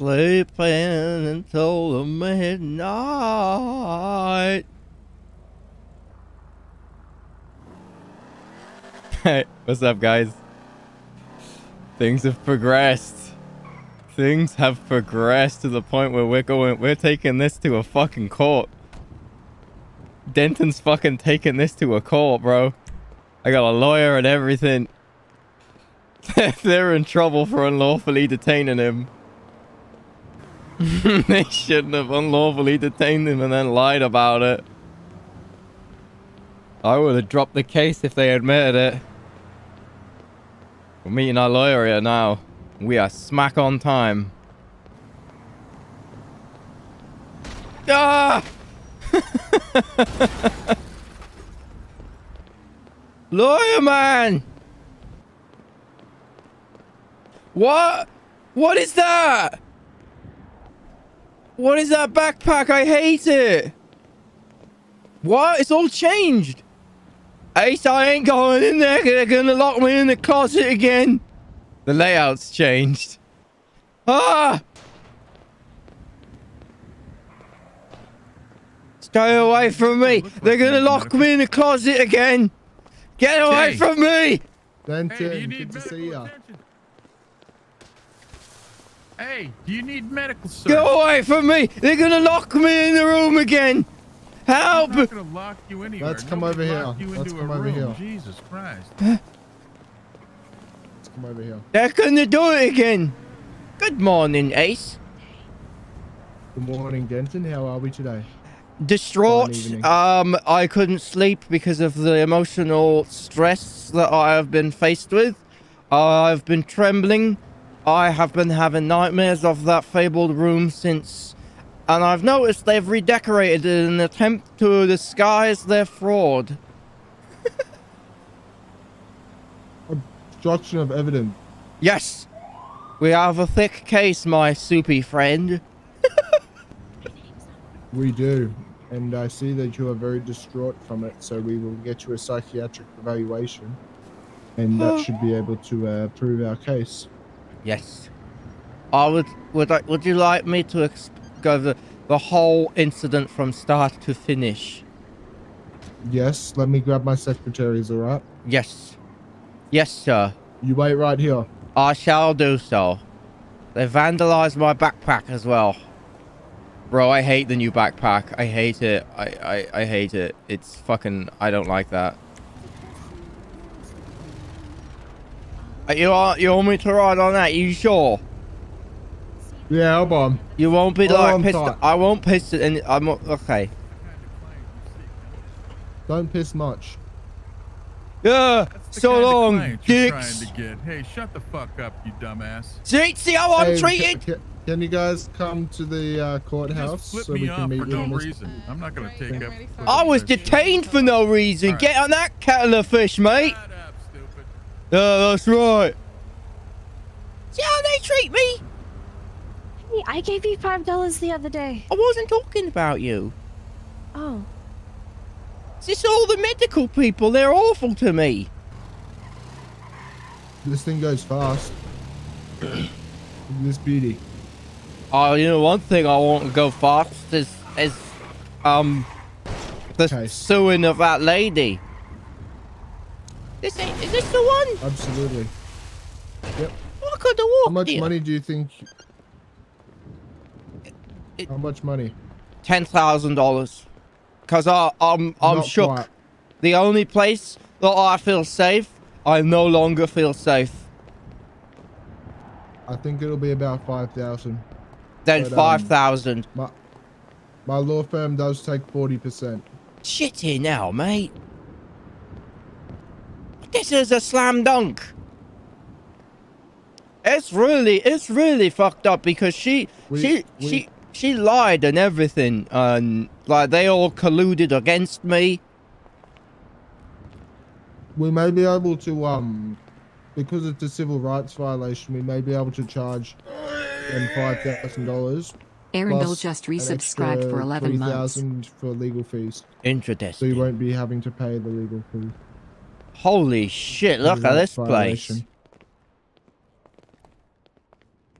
sleeping until the midnight. Hey, what's up, guys? Things have progressed. Things have progressed to the point where we're going, we're taking this to a fucking court. Denton's fucking taking this to a court, bro. I got a lawyer and everything. They're in trouble for unlawfully detaining him. they shouldn't have unlawfully detained him and then lied about it. I would have dropped the case if they admitted it. We're meeting our lawyer here now. We are smack on time. Ah! lawyer man! What? What is that? What is that backpack? I hate it. What? It's all changed. Ace, I ain't going in there. They're gonna lock me in the closet again. The layout's changed. Ah! Stay away from me. They're gonna lock me in the closet again. Get away from me. Denton, Hey, do good to see medical ya. attention? Hey, do you need medical Get away from me. They're gonna lock me in the room again. Help. I'm not gonna lock you anywhere. Let's come Nobody over here. locked You Let's into come a over room. here. Jesus Christ. Let's come over here. They're gonna do it again. Good morning, Ace. Good morning, Denton. How are we today? Distraught. Um, I couldn't sleep because of the emotional stress that I have been faced with. I've been trembling. I have been having nightmares of that fabled room since, and I've noticed they've redecorated it in an attempt to disguise their fraud. Obstruction of evidence. Yes, we have a thick case, my soupy friend. We do. And I see that you are very distraught from it, so we will get you a psychiatric evaluation. And that should be able to uh, prove our case. Yes. I would would I, would you like me to go the the whole incident from start to finish? Yes, let me grab my secretaries, alright? Yes. Yes, sir. You wait right here. I shall do so. They vandalized my backpack as well. Bro, I hate the new backpack. I hate it. I, I, I hate it. It's fucking... I don't like that. You want, you want me to ride on that? You sure? Yeah, hold on. You won't be Oh, like I'm pissed. tight. I won't piss it. And I'm okay. Don't piss much. Yeah. So kind long, client you're trying dicks. to get. Hey, shut the fuck up, you dumbass. See, see how I'm Hey, treated? ca- Can you guys come to the uh, courthouse so we can meet for no reason. I'm not gonna take up. I was detained for no reason. Alright. Get on that kettle of fish, mate. Shut up, stupid. Yeah, that's right. See how they treat me? Hey, I gave you five dollars the other day. I wasn't talking about you. Oh, It's just all the medical people. They're awful to me. This thing goes fast. this beauty. Oh, you know, one thing I want to go fast is, is um, the Okay. suing of that lady. This ain't, is this the one? Absolutely. Yep. I could have walked How much here. money do you think? It- How much money? Ten thousand dollars. Cause I, I'm, I'm Not shook. quite. The only place that I feel safe, I no longer feel safe. I think it'll be about five thousand. Then But, um, five thousand. My my law firm does take forty percent. Shit here now, mate. This is a slam dunk. It's really, it's really fucked up because she, We- she, we- she, she lied and everything, and like they all colluded against me. We may be able to um, because it's a civil rights violation, we may be able to charge them five thousand dollars. Arundel just resubscribed for 11 months. thousand for legal fees, so you won't be having to pay the legal fee. Holy shit! Look at this place.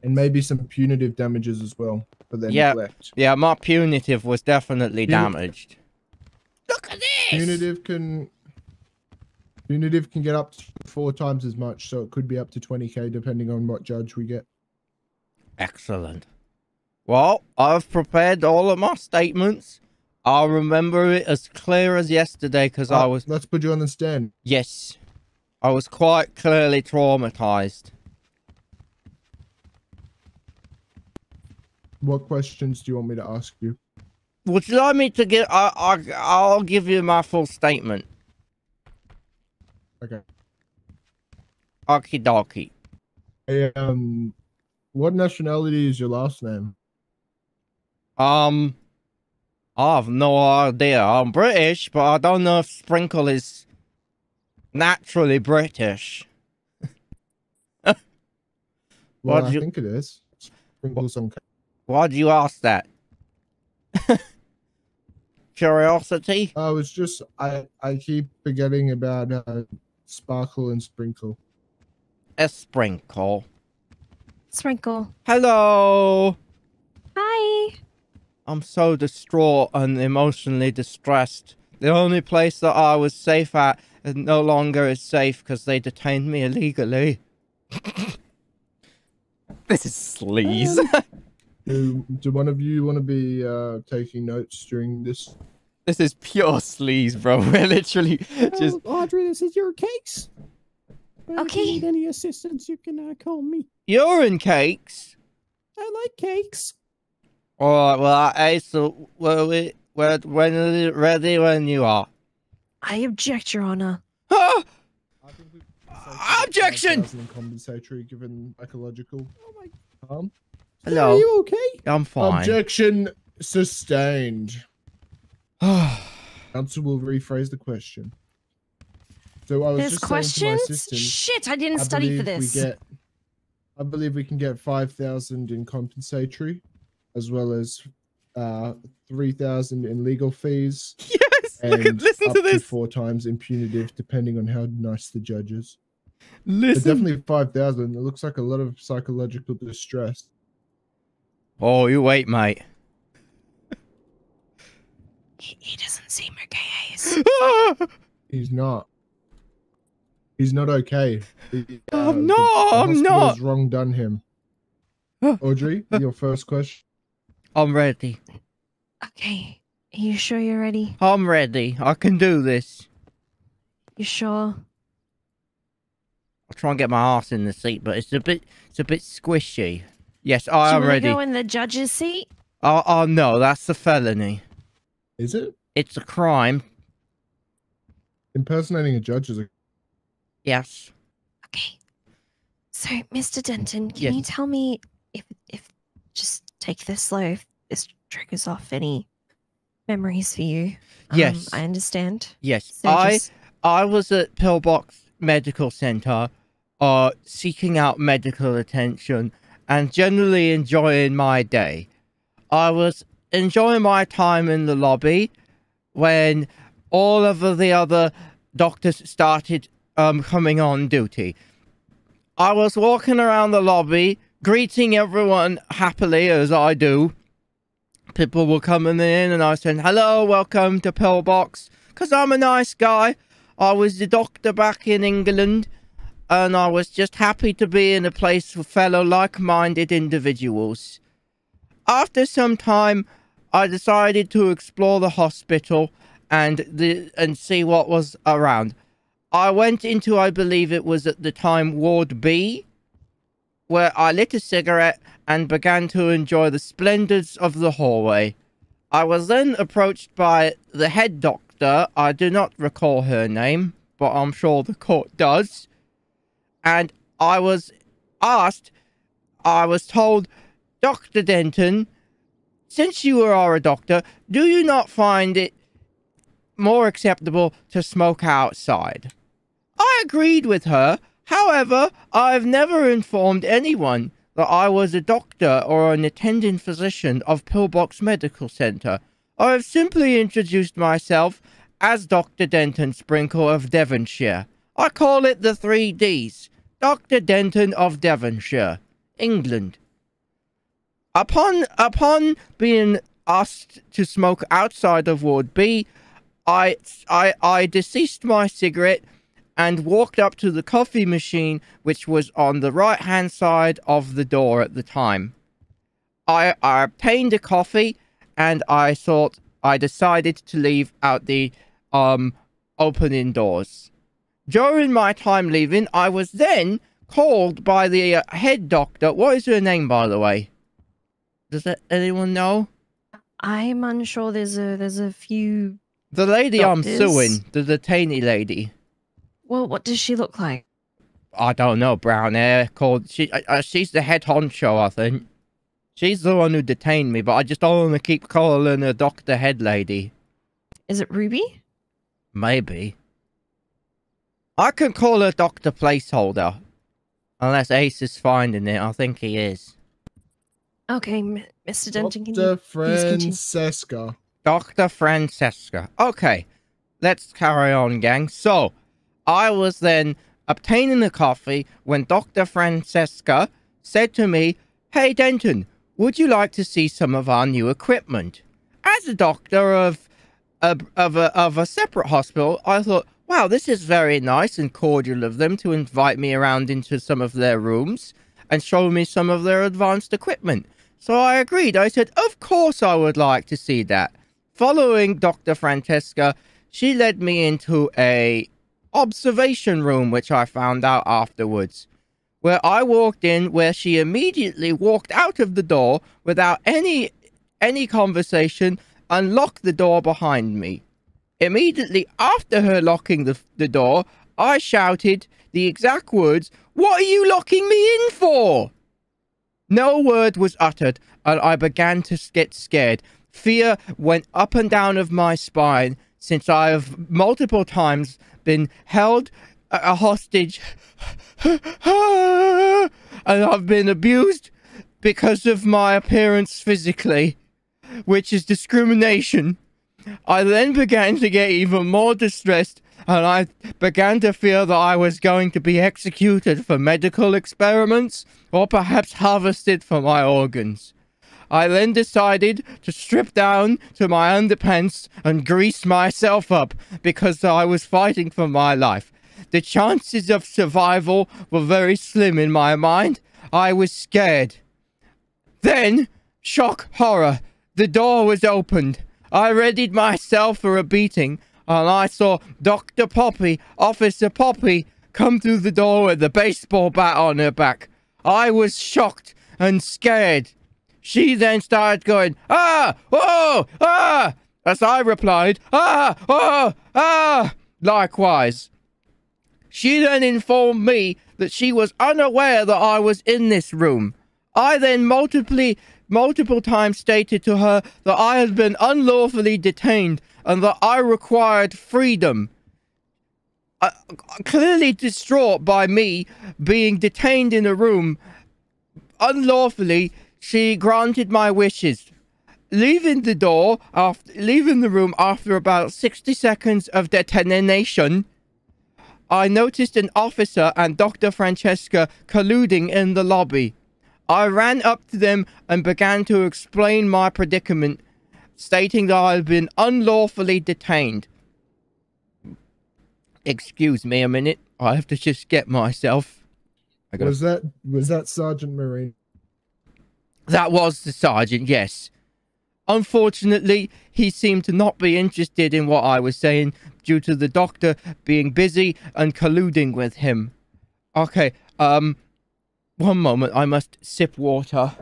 and maybe some punitive damages as well for their Yeah. neglect. Yeah, my punitive was definitely damaged. Look at this! Punitive can punitive can get up to four times as much, so it could be up to 20k depending on what judge we get. Excellent. Well, I've prepared all of my statements. I'll remember it as clear as yesterday because I Uh, was, Let's put you on the stand. yes, I was quite clearly traumatized. What questions do you want me to ask you? Would you like me to give, I, I, I'll give you my full statement. Okay. Okie dokie. Hey, um, what nationality is your last name? Um, I have no idea. I'm British, but I don't know if Sprinkle is naturally British. Well, What I do you- think it is. Sprinkles on. Why'd you ask that? Curiosity? I was just I I keep forgetting about uh, sparkle and sprinkle. A sprinkle. Sprinkle. Hello! Hi. I'm so distraught and emotionally distressed. The only place that I was safe at is no longer is safe because they detained me illegally. this is sleaze. Do, do one of you want to be uh, taking notes during this? this is pure sleaze, bro. We're literally just. Oh, Audrey, this is your cakes. Uh, If Okay. you need any assistance, you can uh, call me. You're in cakes. I like cakes. Alright, well, I so well, we, well, when are you ready when you are. I object, Your Honor. Ah! I Objection! Compensatory given psychological Oh my! harm. Are you okay? I'm fine. Objection sustained. Council will rephrase the question. So I was There's just saying my questions? assistant, Shit, I didn't I study for believe this. We get, I believe we can get five thousand in compensatory, as well as uh three thousand in legal fees, yes! and Look at, listen up to this. four times in punitive, depending on how nice the judge is. But Listen. definitely five thousand. It looks like a lot of psychological distress. Oh, you wait, mate. He, he doesn't seem okay. He's not. He's not okay. The, I'm uh, the- not, the I'm not. has wrong done him. Audrey, your first question. I'm ready. Okay. Are you sure you're ready? I'm ready. I can do this. You sure? I'll try and get my ass in the seat, but it's a bit, it's a bit squishy. Yes, Do I you am wanna ready. go in the judge's seat? Oh, oh no, that's a felony. Is it It's a crime. impersonating a judge? Is a Yes. Okay. So, Mr. Denton, can Yes. you tell me if if just take this slow if this triggers off any memories for you? Um, Yes. I understand. Yes. So I just I was at Pillbox Medical Center, uh, seeking out medical attention and generally enjoying my day. I was enjoying my time in the lobby when all of the other doctors started um, coming on duty. I was walking around the lobby, greeting everyone happily as I do. People were coming in and I saying, hello, welcome to Pillbox. Because I'm a nice guy. I was the doctor back in England, and I was just happy to be in a place with fellow like-minded individuals. After some time, I decided to explore the hospital and the and see what was around. I went into, I believe it was at the time Ward B, where I lit a cigarette and began to enjoy the splendors of the hallway. I was then approached by the head doctor. I do not recall her name, but I'm sure the court does. And I was asked, I was told, Dr. Denton, since you are a doctor, do you not find it more acceptable to smoke outside? I agreed with her. However, I've never informed anyone that I was a doctor or an attending physician of Pillbox Medical Center. I have simply introduced myself as Dr. Denton Sprinkle of Devonshire. I call it the three Ds. Dr. Denton of Devonshire, England. Upon upon being asked to smoke outside of Ward B, I I I deceased my cigarette and walked up to the coffee machine, which was on the right hand side of the door at the time. I, I obtained a coffee and I thought I decided to leave out the um opening doors. During my time leaving, I was then called by the uh, head doctor. What is her name, by the way? Does that, anyone know? I'm unsure. There's a there's a few. The lady I'm Doctors? suing, the detainee lady. Well, what does she look like? I don't know, brown hair. Called she. Uh, she's the head honcho, I think. She's the one who detained me, but I just don't want to keep calling her Doctor Head Lady. Is it Ruby? Maybe. I can call her Doctor Placeholder, unless Ace is finding it. I think he is. Okay, M- Mr. Denton, can Dr. you please continue? Francesca. Dr. Francesca. Okay, let's carry on, gang. So, I was then obtaining the coffee when Dr. Francesca said to me, Hey, Denton, would you like to see some of our new equipment? As a doctor of, of, of, a, of a separate hospital, I thought, wow, this is very nice and cordial of them to invite me around into some of their rooms and show me some of their advanced equipment. So I agreed. I said, of course I would like to see that. Following Dr. Francesca, she led me into a observation room, which I found out afterwards, where I walked in, where she immediately walked out of the door without any any conversation and locked the door behind me. Immediately after her locking the, the door, I shouted the exact words, What are you locking me in for? No word was uttered, and I began to get scared. Fear went up and down of my spine, since I have multiple times been held a a hostage, and I've been abused because of my appearance physically, which is discrimination. I then began to get even more distressed, and I began to fear that I was going to be executed for medical experiments, or perhaps harvested for my organs. I then decided to strip down to my underpants and grease myself up because I was fighting for my life. The chances of survival were very slim in my mind. I was scared. Then, shock horror, the door was opened. I readied myself for a beating, and I saw Dr. Poppy, Officer Poppy, come through the door with a baseball bat on her back. I was shocked and scared. She then started going, ah, oh, ah, as I replied, ah, oh, ah, likewise. She then informed me that she was unaware that I was in this room. I then multiply, multiple times stated to her that I had been unlawfully detained and that I required freedom. Uh, clearly distraught by me being detained in a room unlawfully, she granted my wishes. Leaving the door after leaving the room after about 60 seconds of detonation, I noticed an officer and Dr. Francesca colluding in the lobby. I ran up to them and began to explain my predicament, stating that I had been unlawfully detained. Excuse me a minute. I have to just get myself. I gotta Was that was that Sergeant Marino? That was the sergeant, yes. Unfortunately, he seemed to not be interested in what I was saying due to the doctor being busy and colluding with him. Okay, um, one moment, I must sip water.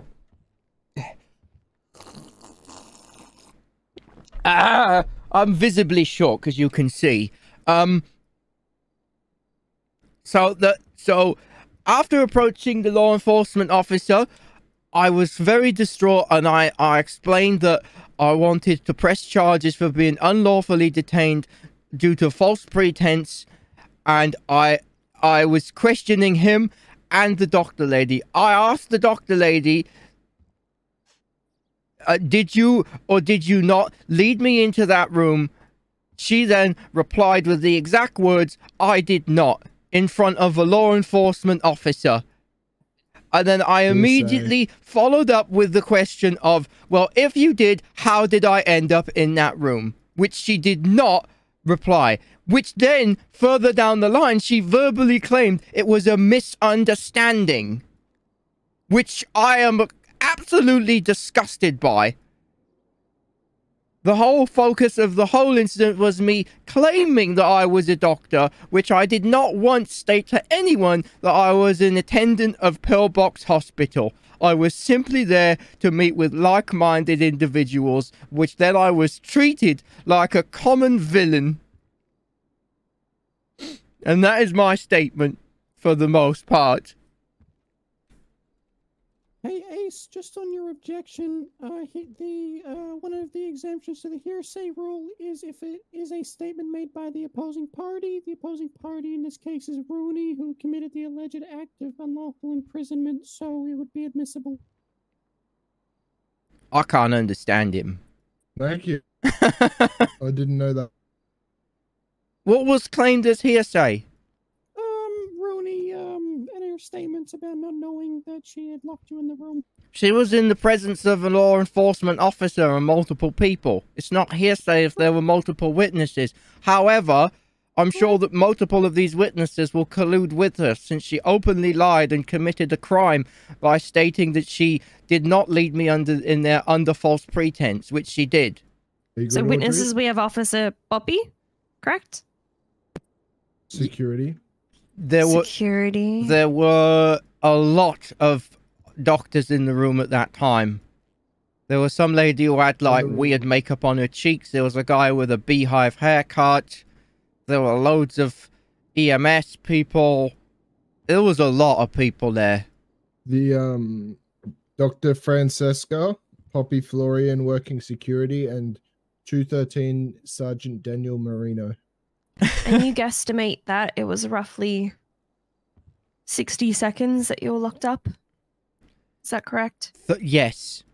Ah, I'm visibly shocked, as you can see. Um, so the so after approaching the law enforcement officer, I was very distraught and I, I explained that I wanted to press charges for being unlawfully detained due to false pretense and I I was questioning him and the doctor lady. I asked the doctor lady uh, did you or did you not lead me into that room? She then replied with the exact words, I did not, in front of a law enforcement officer. And then I immediately followed up with the question of, well, if you did, how did I end up in that room? Which she did not reply. Which then, further down the line, she verbally claimed it was a misunderstanding. Which I am absolutely disgusted by. The whole focus of the whole incident was me claiming that I was a doctor, which I did not once state to anyone that I was an attendant of Pillbox Hospital. I was simply there to meet with like minded individuals, which then I was treated like a common villain. And that is my statement for the most part. Hey Ace, just on your objection, uh, he, the uh, one of the exemptions to the hearsay rule is if it is a statement made by the opposing party. The opposing party in this case is Rooney, who committed the alleged act of unlawful imprisonment, so it would be admissible. I can't understand him. Thank you. I didn't know that. what was claimed as hearsay? Um, Rooney, um, and her statements about not knowing that she had locked you in the room. She was in the presence of a law enforcement officer and multiple people. It's not hearsay if there were multiple witnesses. However, I'm sure that multiple of these witnesses will collude with her since she openly lied and committed a crime by stating that she did not lead me under in there under false pretense, which she did. So witnesses, we have Officer Poppy, correct? Security. There were Security. there were a lot of doctors in the room at that time. There was some lady who had like Um, weird makeup on her cheeks. There was a guy with a beehive haircut. There were loads of EMS people. There was a lot of people there. The um, Dr. Francesca, Poppy Florian working security, and 213 Sergeant Daniel Marino. And you guesstimate that it was roughly 60 seconds that you were locked up. Is that correct? Th- yes,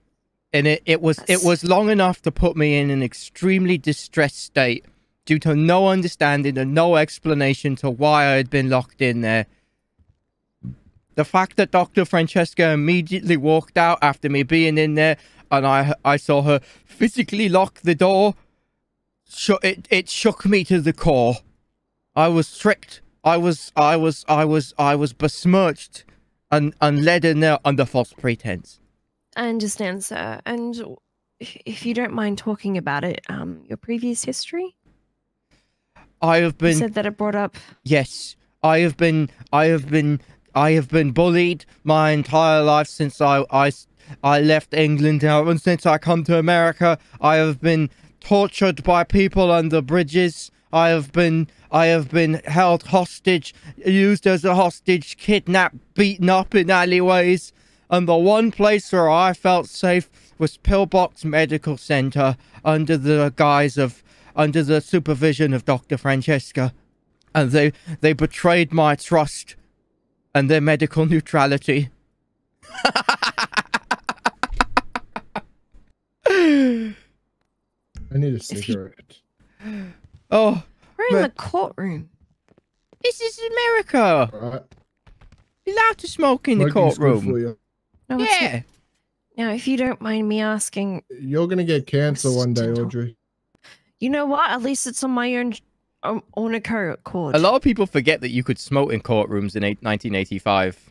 and it, it was it was long enough to put me in an extremely distressed state due to no understanding and no explanation to why I had been locked in there. The fact that Dr. Francesca immediately walked out after me being in there and I I saw her physically lock the door, it, it shook me to the core. I was tricked. I was I was I was I was besmirched and, and led in there under false pretense. I understand, sir. And if you don't mind talking about it, um, your previous history? I have You been said that it brought up. yes, I have been I have been I have been bullied my entire life since I I, I left England and since I come to America. I have been tortured by people under bridges. I have been I have been held hostage, used as a hostage, kidnapped, beaten up in alleyways. And the one place where I felt safe was Pillbox Medical Center under the guise of under the supervision of Dr. Francesca. And they they betrayed my trust and their medical neutrality. I need a cigarette. Oh, We're in Ma- the courtroom. this is America. Alright. You're allowed to smoke in the Smoking's good courtroom. for you. No. Yeah. Now, if you don't mind me asking, You're gonna get cancer one day, Audrey. you know what? At least it's on my own um, own accord. A lot of people forget that you could smoke in courtrooms in 1985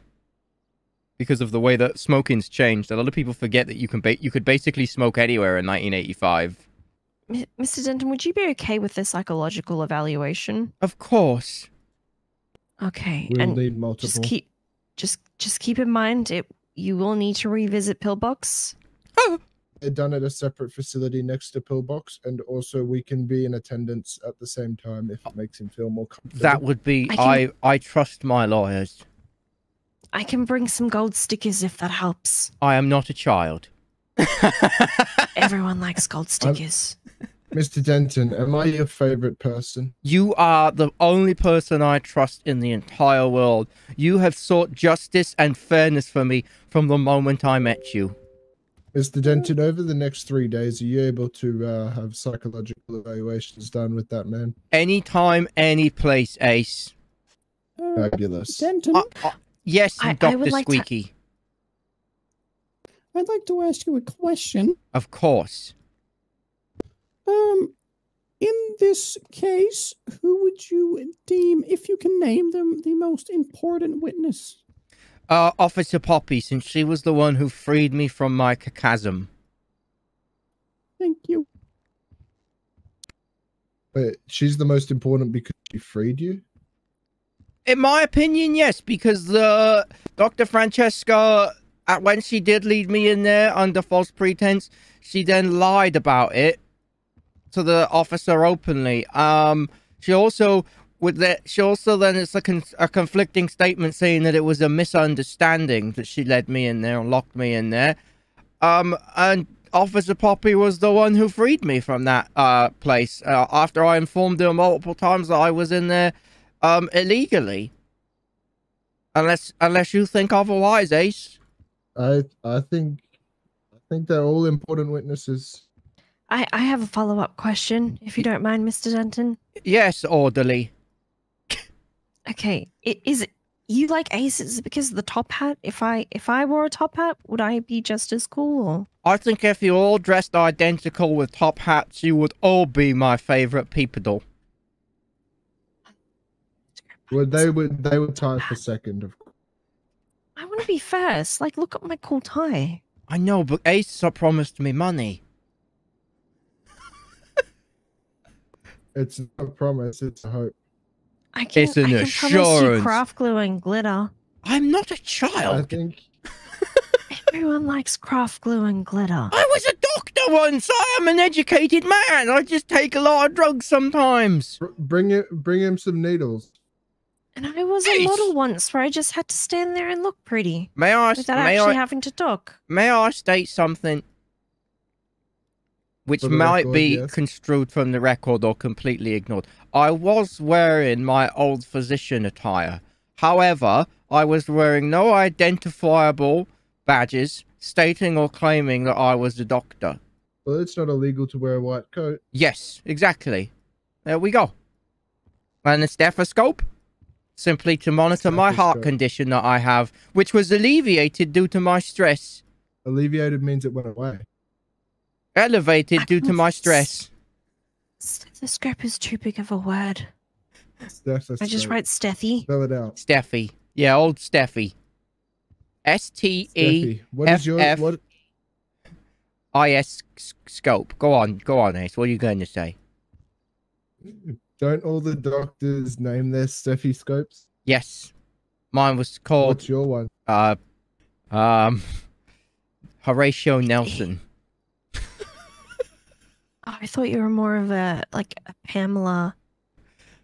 because of the way that smoking's changed. A lot of people forget that you can ba- you could basically smoke anywhere in 1985. M- Mr. Denton, would you be okay with the psychological evaluation? Of course. Okay, We'll and need multiple. just keep just just keep in mind it. You will need to revisit Pillbox. Oh! They're done at a separate facility next to Pillbox, and also we can be in attendance at the same time if it makes him feel more comfortable. That would be I I can- I trust my lawyers. I can bring some gold stickers if that helps. I am not a child. Everyone likes gold I'm- stickers. Mr. Denton, am I your favorite person? You are the only person I trust in the entire world. You have sought justice and fairness for me from the moment I met you. Mr. Denton, over the next three days, are you able to uh, have psychological evaluations done with that man? Anytime, any place, Ace. Fabulous. Denton, Uh, uh, yes, I- I Dr. would like to- Squeaky. I'd like to ask you a question. Of course. Um, in this case, who would you deem, if you can name them, the most important witness? Uh, Officer Poppy, since she was the one who freed me from my chasm. Thank you. But she's the most important because she freed you. In my opinion, yes, because the Dr. Francesca, uh, when she did lead me in there under false pretense, she then lied about it to the officer openly. Um, she also with that she also then it's a, con- a conflicting statement saying that it was a misunderstanding that she led me in there and locked me in there. Um, and Officer Poppy was the one who freed me from that uh place uh, after I informed her multiple times that I was in there um illegally. Unless unless you think otherwise, Ace. I I think I think they're all important witnesses. I, I have a follow up question, if you don't mind, Mr. Denton. Yes, orderly. Okay, i- is it you like aces because of the top hat? If I if I wore a top hat, would I be just as cool? Or? I think if you all dressed identical with top hats, you would all be my favorite people. Well, they would they would tie for second, of course. I want to be first. Like, look at my cool tie. I know, but Ace promised me money. It's not a promise, it's a hope. I can, It's an I can promise you craft glue and glitter. I'm not a I child. I think Everyone likes craft glue and glitter. I was a doctor once. I am an educated man. I just take a lot of drugs sometimes. br- bring it bring him some needles. And I was a model once where I just had to stand there and look pretty May I? without May actually I? having to talk. May I state something? Which might record, be yes. construed from the record or completely ignored. I was wearing my old physician attire. However, I was wearing no identifiable badges stating or claiming that I was a doctor. Well, it's not illegal to wear a white coat. Yes, exactly. There we go. And a stethoscope? Simply to monitor my heart Stethoscope. condition that I have, which was alleviated due to my stress. Alleviated means it went away. Elevated due to my stress. Stethoscope is too big of a word. Stethoscope. I just write Steffi. Spell it out. Steffi. Yeah, old Steffi. S T E Steffi. What is your F- what? I S scope. Go on, go on, Ace. What are you going to say? Mm-hmm. Don't all the doctors name their stethoscopes? Yes. Mine was called What's your one? uh um Horatio Nelson. Oh, I thought you were more of a like a Pamela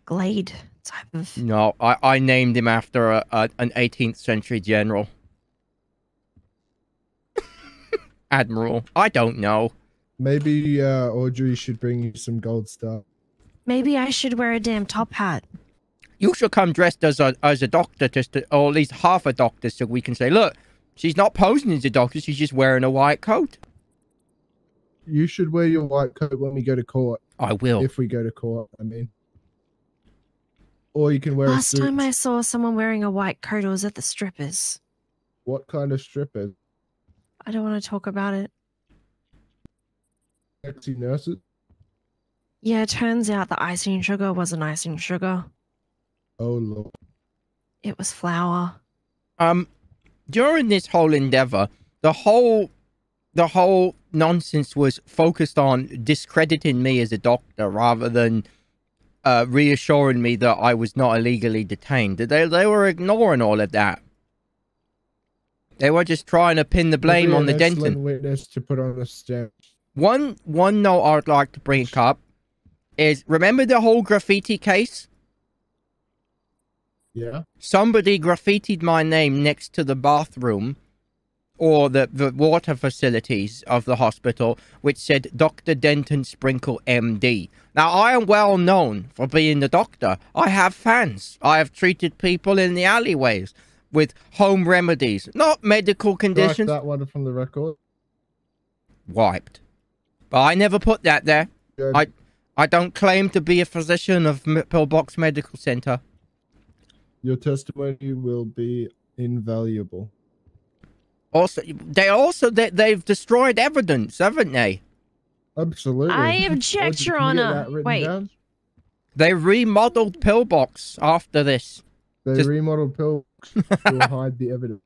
Glade type of. No, I, I named him after a, a, an 18th century general. Admiral. I don't know. Maybe uh, Audrey should bring you some gold star. Maybe I should wear a damn top hat. You should come dressed as a as a doctor, just to, or at least half a doctor, so we can say, look, she's not posing as a doctor, she's just wearing a white coat. You should wear your white coat when we go to court. I will. If we go to court, I mean. Or you can wear a Last suit. time I saw someone wearing a white coat, it was at the strippers. What kind of strippers? I don't want to talk about it. Sexy nurses? Yeah, it turns out the icing sugar wasn't icing sugar. Oh lord. It was flour. um during this whole endeavor the whole the whole nonsense was focused on discrediting me as a doctor rather than uh reassuring me that I was not illegally detained they they were ignoring all of that they were just trying to pin the blame on the an excellent Denton witness to put on a stamp. one one note I'd like to bring up is remember the whole graffiti case Yeah. somebody graffitied my name next to the bathroom or the, the water facilities of the hospital, which said Dr. Denton Sprinkle MD. Now, I am well known for being the doctor. I have fans. I have treated people in the alleyways with home remedies, not medical Strike conditions. that one from the record. Wiped. But I never put that there. Good. I I don't claim to be a physician of Pillbox Medical Center. Your testimony will be invaluable. Also, they also they, they've destroyed evidence, haven't they? Absolutely. I object, Your Honor. Wait. down? They remodeled pillbox after this. They Just- remodeled pills to hide the evidence.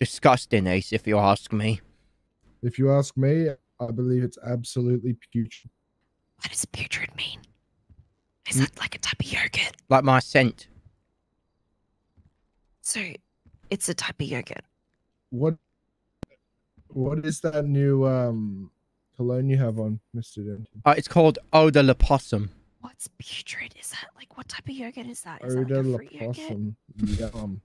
Disgusting, Ace, if you ask me. If you ask me, I believe it's absolutely putrid. What does putrid mean? Is that like a type of yogurt? Like my scent. So, it's a type of yogurt. What what is that new um cologne you have on, Mr. Denton? Uh, it's called Eau de la Possum. What's putrid? Is that like what type of yogurt is that? Is Eau that de like la fruit? Possum. Yum.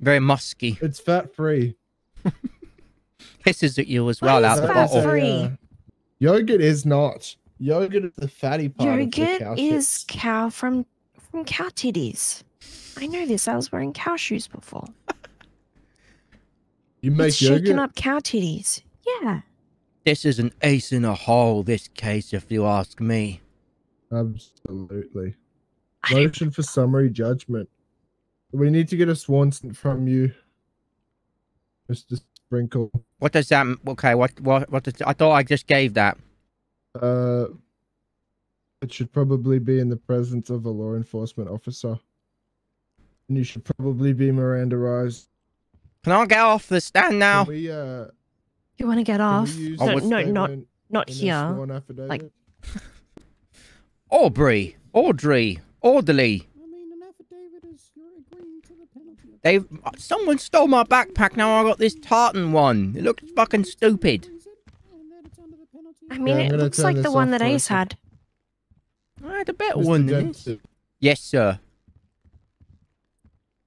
Very musky. It's fat free. Hisses at you as well Why out is the fat bottle. free? yogurt is not. Yogurt is the fatty part of Yogurt cow is shits. cow from from cow titties. I know this. I was wearing cow shoes before. You make it's shaking yogurt. up cow titties. Yeah. This is an ace in a hole, this case, if you ask me. Absolutely. Motion for summary judgment. We need to get a sworn statement from you, Mr. Sprinkle. What does that? m- Okay, what? What? What? Does, I thought I just gave that. Uh, it should probably be in the presence of a law enforcement officer. And you should probably be Mirandaized. Can I get off the stand now? Can we, uh, You want to get off? we use Oh, No, no, not not here. sworn affidavit? Aubrey, Audrey, orderly. I mean, an affidavit is you're agreeing to the penalty. of- They've someone stole my backpack. Now I got this tartan one. It looks fucking stupid. Agrees it, and that it's under the penalty I mean, I'm it looks like the one that for Ace sec. had. I had a better Mr. one than this. Yes, sir.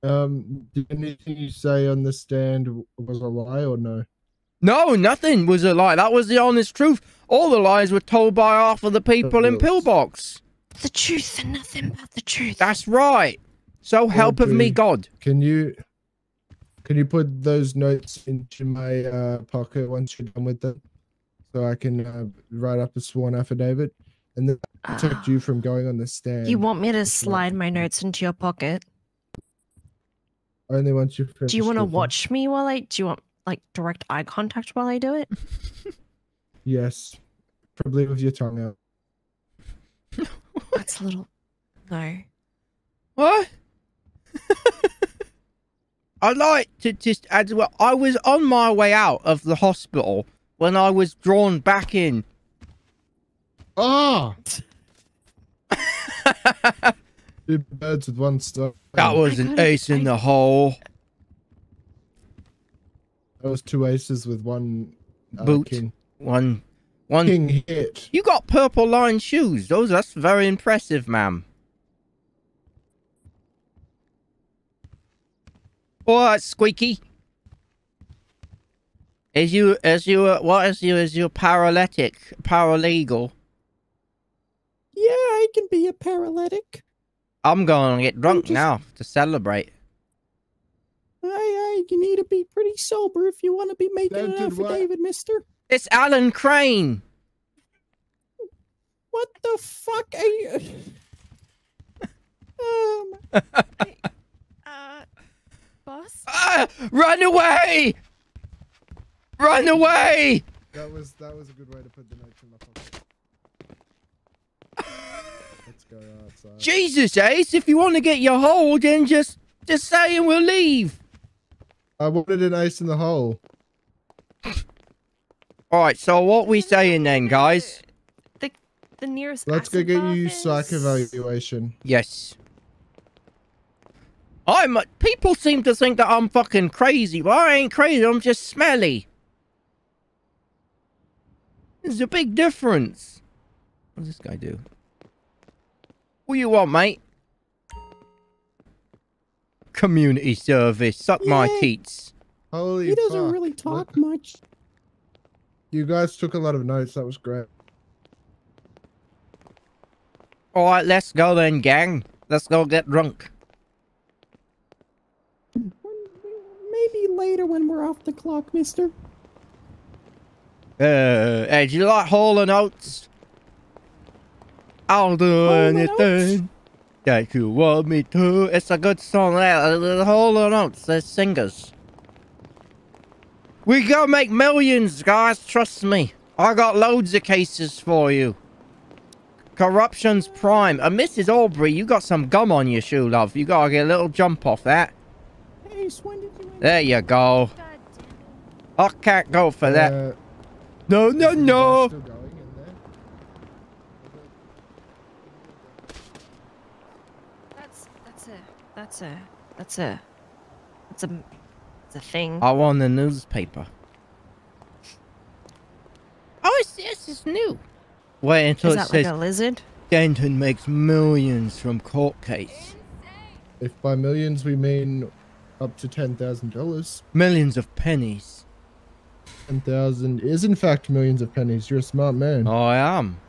Um, did anything you say on the stand was a lie or no? No, nothing was a lie. That was the honest truth. All the lies were told by half of the people in Pillbox. The truth and nothing but the truth. That's right. So help of me God. Can you can you put those notes into my uh, pocket once you're done with them, so I can uh, write up a sworn affidavit and then protect you from going on the stand. You want me to slide my notes into your pocket? only once you finish. Do you want to watch me while I? Do you want like direct eye contact while I do it? Yes, probably with your tongue out. That's a little. No. What? I'd like to just add well, I was on my way out of the hospital when I was drawn back in. Ah, two birds with one stone. That was an ace in the hole. That was two aces with one uh, Boot. king. One, one. King hit. You got purple line shoes. Those, that's very impressive, ma'am. All right, Squeaky. Is you, is you, uh, what is you, is you paralytic, paralegal? Yeah, I can be a paralytic. I'm going to get drunk just- now to celebrate. I, I, you need to be pretty sober if you want to be making an affidavit, mister. It's Alan Crane. What the fuck are you? um, Uh, boss. Ah, run away! Run away! That was that was a good way to put the notes in my pocket. Let's go outside. Jesus, Ace, if you want to get your hold, then just, just say and we'll leave. I wanted an ace in the hole. Alright, so what we saying then, guys? The the nearest. Let's go get you is- psych evaluation. Yes. I'm. People seem to think that I'm fucking crazy, but I ain't crazy. I'm just smelly. There's a big difference. What does this guy do? What you want, mate? Community service. Suck my Yeah. teats. Holy he doesn't fuck. really talk Look, much. You guys took a lot of notes. That was great. Alright, let's go then, gang. Let's go get drunk. When- Maybe later when we're off the clock, mister. Uh, hey, do you like Hall and Oates? I'll do Hall and anything that you want me to. It's a good song. Uh, the Hall and Oates, they're singers. We gonna make millions, guys. Trust me. I got loads of cases for you. Corruption's prime. And Mrs. Aubrey, you got some gum on your shoe, love. You gotta get a little jump off that. Ace, when did you? There you go. I can't go for that. Uh, No, no, no. guy still going in there? That's that's a that's a that's a that's a it's a thing. I want the newspaper. Oh, it's, this is new. Wait until Is it that says like a lizard? Denton makes millions from court case. If by millions we mean up to ten thousand dollars, Millions of pennies. ten thousand is in fact millions of pennies. You're a smart man. I am.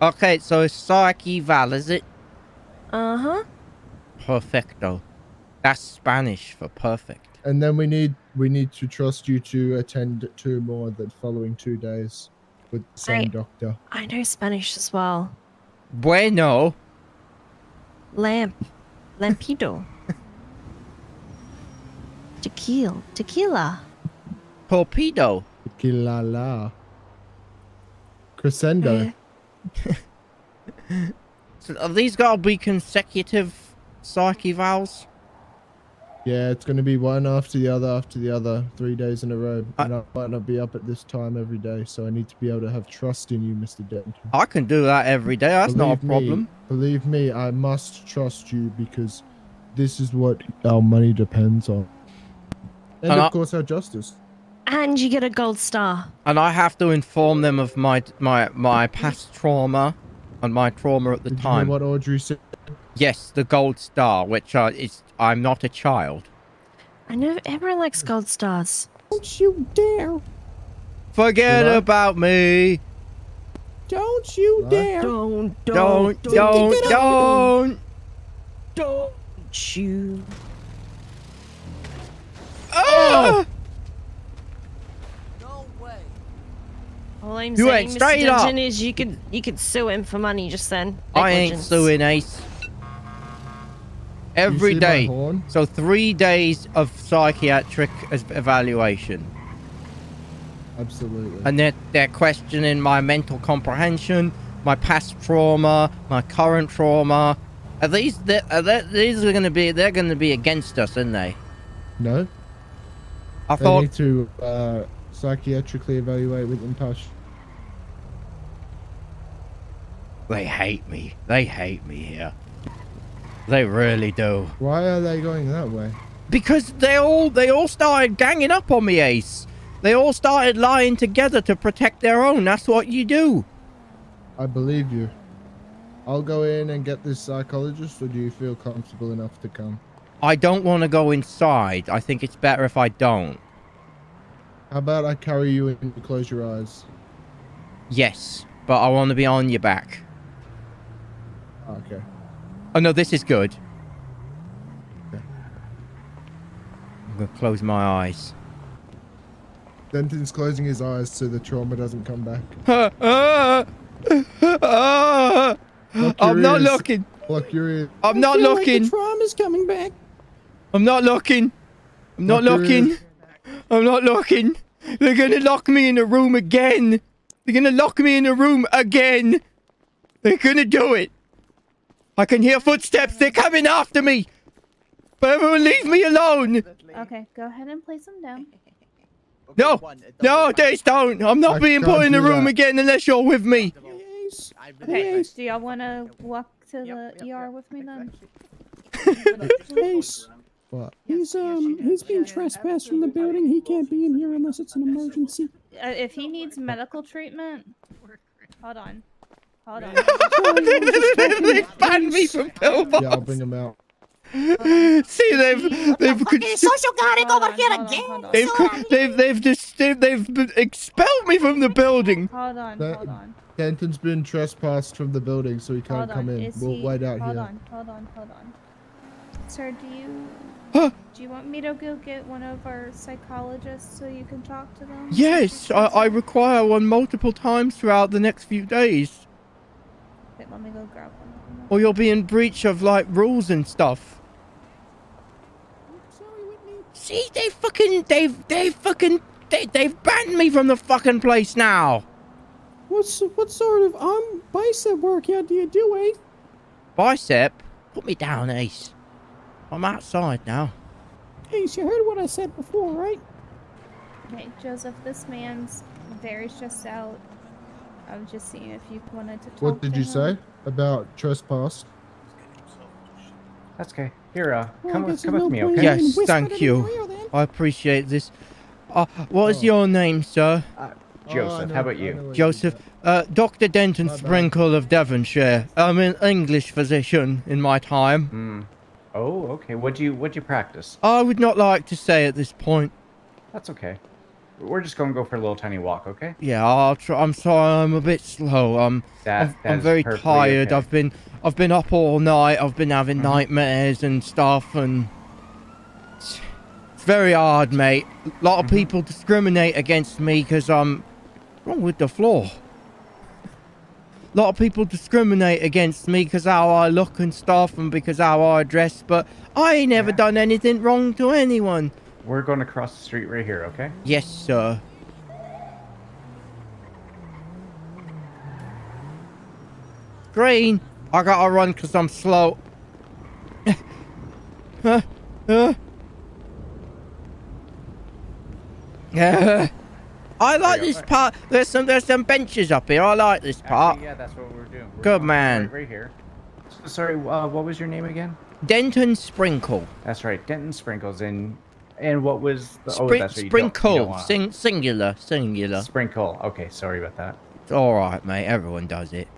okay, so it's psych eval, is it? Uh huh. Perfecto. That's Spanish for perfect. And then we need we need to trust you to attend two more the following two days with the same I- doctor. I know Spanish as well. Bueno. Lamp, lampido. Tequila, tequila. Torpedo. Kilala. Crescendo. Eh, So have these got to be consecutive psych evals? Yeah, it's going to be one after the other after the other, three days in a row. I- and I might not be up at this time every day, so I need to be able to have trust in you, Mr. Denton. I can do that every day. That's not a Believe me- problem. believe me, I must trust you because this is what our money depends on. And And of I- course, our justice. And you get a gold star. And I have to inform them of my my my past trauma and my trauma at the Did you hear time. what Audrey said? Yes, the gold star, which uh, is I'm not a child. I know everyone likes gold stars. Don't you dare! Forget Did I? about me. Don't you What? dare! Don't, Don't, don't, don't, get don't. don't you. Ah! All I'm You saying, ain't Mr. straight up. Denton, is you could you could sue him for money just then. I ain't Negligence. suing Ace. Every you see my day. So three days of psychiatric evaluation. Absolutely. and they're, they're questioning my mental comprehension, my past trauma, my current trauma. Are these the- are they, these are going to be they're going to be against us, aren't they? no, I thought they thought need to uh, psychiatrically evaluate with impasse. they hate me. They hate me here. They really do. Why are they going that way? Because they all they all started ganging up on me, Ace. They all started lying together to protect their own. That's what you do. I believe you. I'll go in and get this psychologist, or do you feel comfortable enough to come? I don't want to go inside. I think it's better if I don't. How about I carry you in and close your eyes? Yes, but I want to be on your back. Okay. Oh no, this is good. Okay. I'm gonna close my eyes. Denton's closing his eyes so the trauma doesn't come back. Ah, ah, ah. I'm not ears. looking. Lock your ear. I'm not looking. Like the trauma's coming back. I'm not looking. I'm not Lock looking. I'm not looking. They're gonna lock me in a room again. They're gonna lock me in a room again. They're gonna do it. I can hear footsteps. They're coming after me. But everyone leave me alone. Okay, go ahead and place them down. No, no, they don't. I'm not I being put in the room that. again unless you're with me. Ace. Okay, Ace. do y'all want to walk to the ER with me then? Ace. What? He's um he's being trespassed from the building. He can't be in here unless it's an emergency. Uh, if he needs medical treatment, hold on, hold on. they banned me from pillbox. Yeah, I'll bring him out. See, they've they've social guarding Hold over on, here hold on, again. hold on. they've they've they've just they've, they've expelled me from the building. Hold on, That- hold on. Denton's been trespassed from the building, so he can't come in. Is We'll he... wait out hold here. on, hold on, hold on. Sir, do you Huh? do you want me to go get one of our psychologists so you can talk to them? Yes, I, I require one multiple times throughout the next few days, Okay, let me go grab one. or you'll be in breach of like rules and stuff. See, they fucking, they've, they fucking, they, they've banned me from the fucking place now. What's what sort of um bicep workout do you do, eh? Bicep, put me down, Ace. I'm outside now. Ace, you heard what I said before, right? Okay, Joseph, this man's very stressed out. I was just seeing if you wanted to talk What did to you him. say about trespass? That's okay. Here, uh, Well, come with, come with no me, okay? Yes, thank you. your. I appreciate this. Uh, what is Oh. your name, sir? Uh, Oh, Joseph, know- how about I know you? Joseph. Uh, Dr. Denton My bad. Sprinkle of Devonshire. I'm an English physician in my time. Hmm. Oh, okay. What do you what do you practice? I would not like to say at this point. That's okay. We're just gonna go for a little tiny walk, okay? Yeah, I'll try. I'm sorry, I'm a bit slow. Um, That, I'm, that I'm very tired. okay. I've been, I've been up all night. I've been having Mhm. nightmares and stuff, and it's, it's very hard, mate. A lot of Mhm. people discriminate against me because I'm wrong with the floor. A lot of people discriminate against me because how I look and stuff, and because how I dress. But I ain't never Yeah. done anything wrong to anyone. We're going to cross the street right here, okay? Yes, sir. Green, I gotta run because I'm slow. uh, uh. Yeah. I like this part. There's some there's some benches up here. I like this part. Actually, yeah, that's what we're doing. We're Good man. Right, right here. Sorry, uh, what was your name again? Denton Sprinkle. That's right, Denton Sprinkles. And and what was the? oh, Sprin- that's right, you don't- you don't sprinkle. wanna- Sing- singular. Singular. Sprinkle. Okay, sorry about that. It's all right, mate. Everyone does it.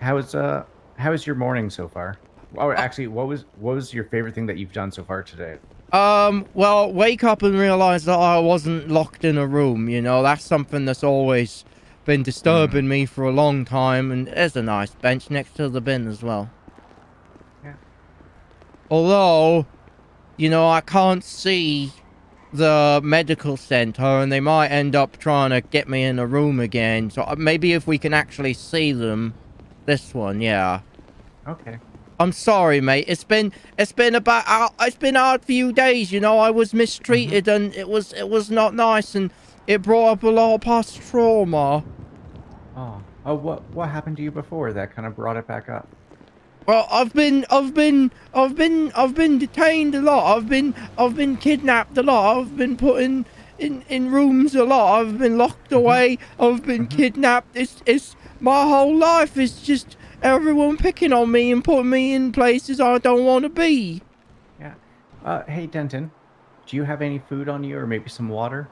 How is uh how is your morning so far? Oh, actually, what was what was your favorite thing that you've done so far today? Um, well, wake up and realize that I wasn't locked in a room, you know, that's something that's always been disturbing me for a long time, and there's a nice bench next to the bin as well. Yeah. Although, you know, I can't see the medical center, and they might end up trying to get me in a room again, so uh, maybe if we can actually see them, this one, yeah. Okay. I'm sorry, mate. It's been it's been about uh, it's been a hard few days. You know, I was mistreated and it was it was not nice, and it brought up a lot of past trauma. Oh, oh, what what happened to you before that kind of brought it back up? Well, I've been I've been I've been I've been detained a lot. I've been I've been kidnapped a lot. I've been put in in, in rooms a lot. I've been locked away. I've been kidnapped. It's it's my whole life is just everyone picking on me and putting me in places I don't want to be. Yeah. Uh, hey Denton, do you have any food on you or maybe some water?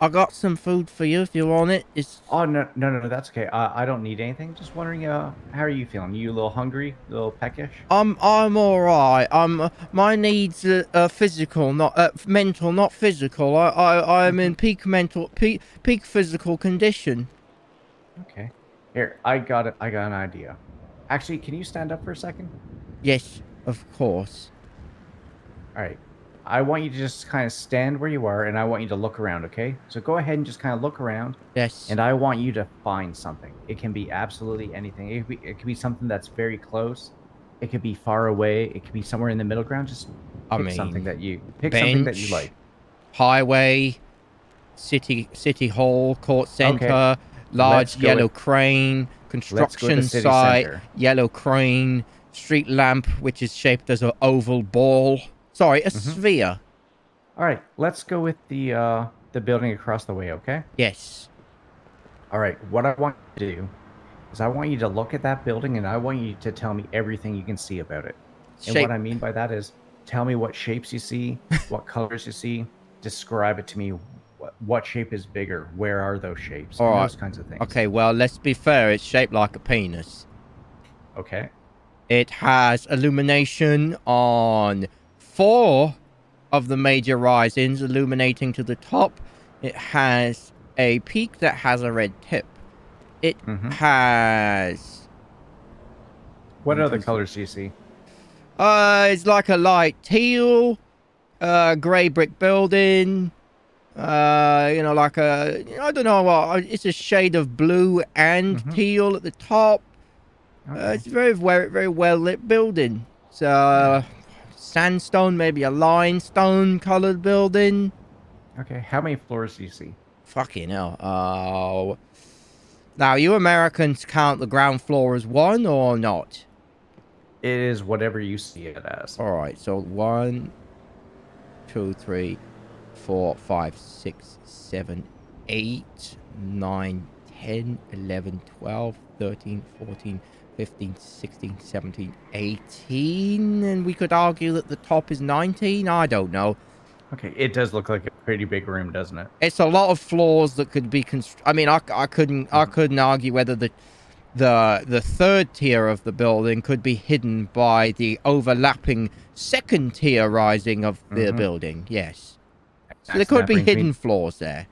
I got some food for you if you want it. It's Oh no no no, no that's okay. Uh, I don't need anything. Just wondering, uh, how are you feeling? You a little hungry, a little peckish? I'm I'm all right. I'm uh, my needs are, are physical, not uh, mental, not physical. I I I am in peak mental peak peak physical condition. Okay. Here, I got it. I got an idea. Actually, can you stand up for a second? Yes, of course. All right. I want you to just kind of stand where you are, and I want you to look around. Okay. So go ahead and just kind of look around, Yes. and I want you to find something. It can be absolutely anything. It could be, it could be something that's very close. It could be far away. It could be somewhere in the middle ground. Just I pick mean, something that you pick something that you like. highway, city city hall, court center, large Let's yellow with- crane, construction site, center. yellow crane, street lamp, which is shaped as an oval ball. Sorry, a Mhm. sphere. All right. Let's go with the uh the building across the way. Okay. Yes. All right, what I want you to do is I want you to look at that building and I want you to tell me everything you can see about it. And Shape. what I mean by that is tell me what shapes you see, what colors you see, describe it to me. What, what shape is bigger? Where are those shapes? All and right. Those kinds of things. Okay, well, let's be fair. It's shaped like a penis. Okay. It has illumination on four of the major risings, illuminating to the top. It has a peak that has a red tip. It Mhm. has. What Mm, other colors do you see? Uh, it's like a light teal, uh, grey brick building. Uh, you know, like a. I don't know what. It's a shade of blue and Mhm. teal at the top. Uh, it's a very, very, very well lit building. So, sandstone, maybe a limestone colored building. Okay. How many floors do you see? Fucking hell. Uh, now, you Americans count the ground floor as one or not? It is whatever you see it as. All right, so one, two, three, four, five, six, seven, eight, nine, ten, eleven, twelve, thirteen, fourteen. 10, 11, 12, 13, 14, 15, 16, 17, 18. And we could argue that the top is 19. I don't know. Okay, it does look like a pretty big room, doesn't it? It's a lot of floors that could be constr- I mean, I, I couldn't I couldn't argue whether the the the third tier of the building could be hidden by the overlapping second tier rising of the Mhm. building. Yes. So there could be brings me- hidden floors there.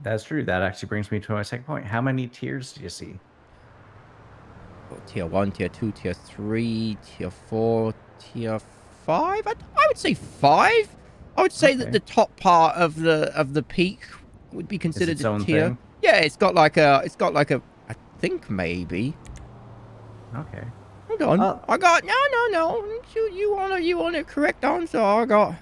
That's true. That actually brings me to my second point. How many tiers do you see? Tier one, tier two, tier three, tier four, tier five. I, I would say five. I would say that the top part of the of the peak would be considered its a own tier. thing? Yeah, it's got like a. It's got like a. I think maybe. Okay. Hold on. Uh, I got no, no, no. You, you want a, you want a correct answer? I got.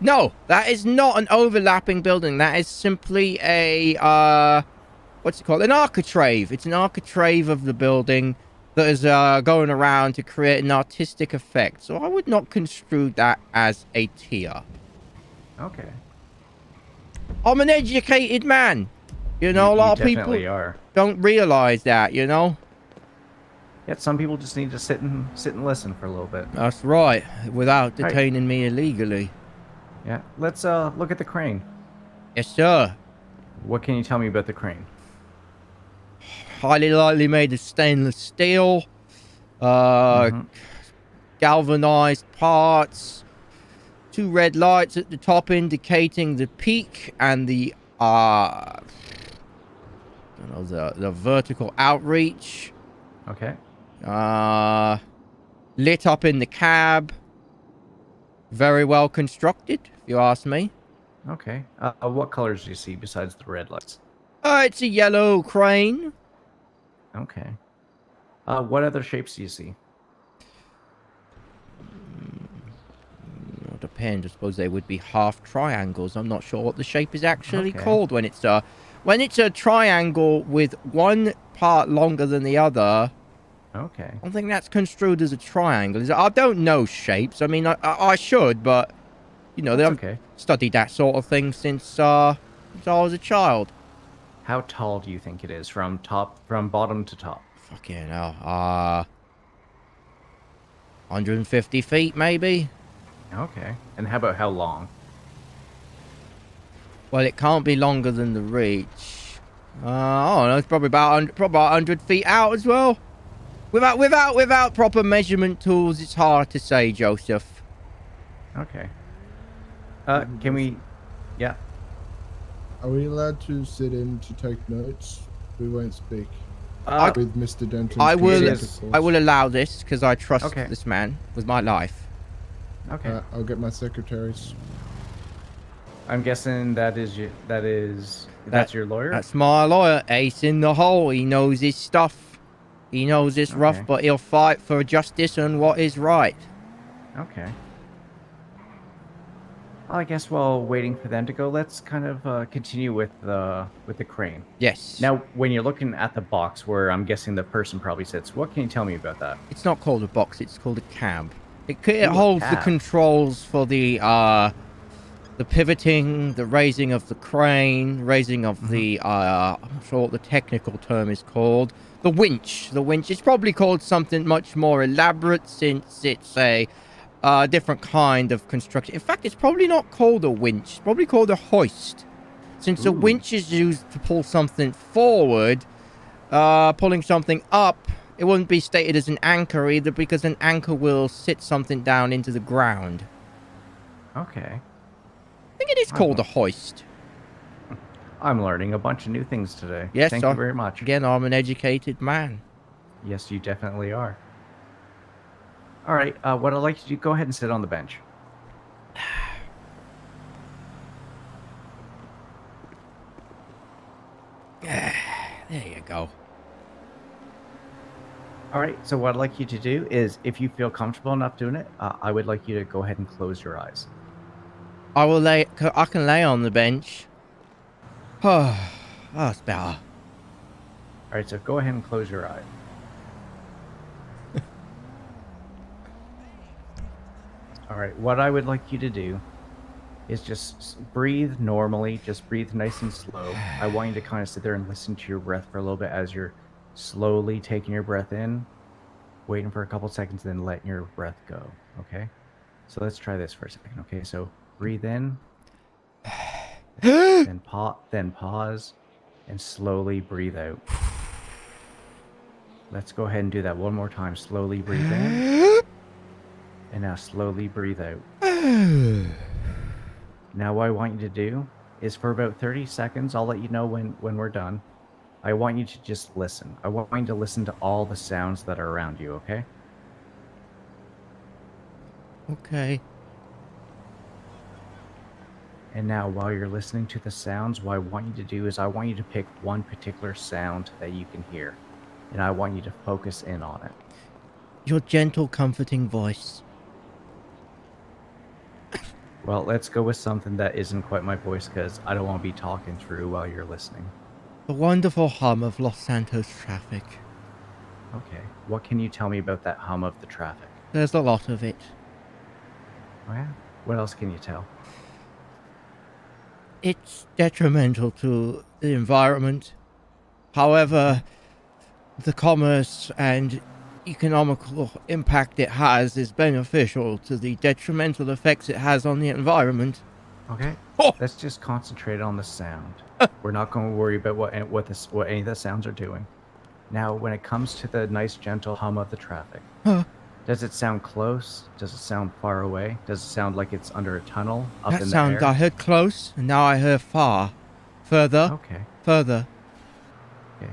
No, that is not an overlapping building. That is simply a uh, what's it called? An architrave. It's an architrave of the building that is uh going around to create an artistic effect. So I would not construe that as a tier. Okay. I'm an educated man. You know, a lot of people are. don't realize that. You know. Yet some people just need to sit and sit and listen for a little bit. That's right, without Right. detaining me illegally. Yeah. Let's uh look at the crane. Yes, sir. What can you tell me about the crane? Highly likely made of stainless steel, uh, Mhm. galvanized parts, two red lights at the top indicating the peak and the uh, know, the the vertical outreach. Okay. Uh, lit up in the cab. Very well constructed, if you ask me. Okay. Uh, what colors do you see besides the red lights? Uh, it's a yellow crane. Okay. Uh, what other shapes do you see? Depends. I suppose they would be half triangles. I'm not sure what the shape is actually Okay. called when it's a when it's a triangle with one part longer than the other. Okay. I don't think that's construed as a triangle. Is it? I don't know shapes. I mean, I, I, I should, but you know, they've okay. studied that sort of thing since uh, since I was a child. How tall do you think it is from top from bottom to top? Fucking hell. Uh, 150 feet, maybe. Okay. And how about how long? Well, it can't be longer than the reach. Uh, I don't know. It's probably about 100, probably about 100 feet out as well. Without without without proper measurement tools, it's hard to say, Joseph. Okay. Uh, can we? Yeah. Are we allowed to sit in to take notes? We won't speak Uh, with Mr. Denton. I will Yes. I will allow this because I trust Okay. this man with my life. okay. Uh, I'll get my secretaries. I'm guessing that is your that is that's your lawyer. That's my lawyer, Ace in the hole. He knows his stuff. He knows it's rough, but he'll fight for justice and what is right. Okay. Well, I guess while waiting for them to go, let's kind of uh, continue with the with the crane. Yes. Now, when you're looking at the box where I'm guessing the person probably sits, what can you tell me about that? It's not called a box. It's called a cab. It, it Ooh, holds the controls for the uh, the pivoting, the raising of the crane, raising of Mm-hmm. the uh, I'm not sure what the technical term is called. The winch. The winch. It's probably called something much more elaborate since it's a uh, different kind of construction. In fact, it's probably not called a winch. It's probably called a hoist. Since a winch is used to pull something forward, uh, pulling something up, it wouldn't be stated as an anchor either because an anchor will sit something down into the ground. Okay. I think it is called a hoist. I'm learning a bunch of new things today. Yes, Thank sir. you very much. Again, I'm an educated man. Yes, you definitely are. All right. Uh, what I'd like you to do, go ahead and sit on the bench. There you go. All right. So what I'd like you to do is, if you feel comfortable enough doing it, uh, I would like you to go ahead and close your eyes. I will lay. I can lay on the bench. Oh, that's better. All right. So go ahead and close your eyes. All right. What I would like you to do is just breathe normally. Just breathe nice and slow. I want you to kind of sit there and listen to your breath for a little bit as you're slowly taking your breath in, waiting for a couple seconds, then letting your breath go. Okay. So let's try this for a second. Okay. So breathe in, then pause, then pause, and slowly breathe out. Let's go ahead and do that one more time. Slowly breathe in, and now slowly breathe out. Now, what I want you to do is for about 30 seconds, I'll let you know when, when we're done. I want you to just listen. I want you to listen to all the sounds that are around you, okay? Okay. And now, while you're listening to the sounds, what I want you to do is I want you to pick one particular sound that you can hear. And I want you to focus in on it. Your gentle, comforting voice. Well, let's go with something that isn't quite my voice because I don't want to be talking through while you're listening. The wonderful hum of Los Santos traffic. Okay. What can you tell me about that hum of the traffic? There's a lot of it. Oh, yeah? What else can you tell? It's detrimental to the environment. However, the commerce and economical impact it has is beneficial to the detrimental effects it has on the environment. Okay. Oh! Let's just concentrate on the sound. We're not going to worry about what what this what any of the sounds are doing. Now, when it comes to the nice gentle hum of the traffic. Does it sound close? Does it sound far away? Does it sound like it's under a tunnel up that in the I air? heard close, and now I hear far. Further, Okay. further. Okay.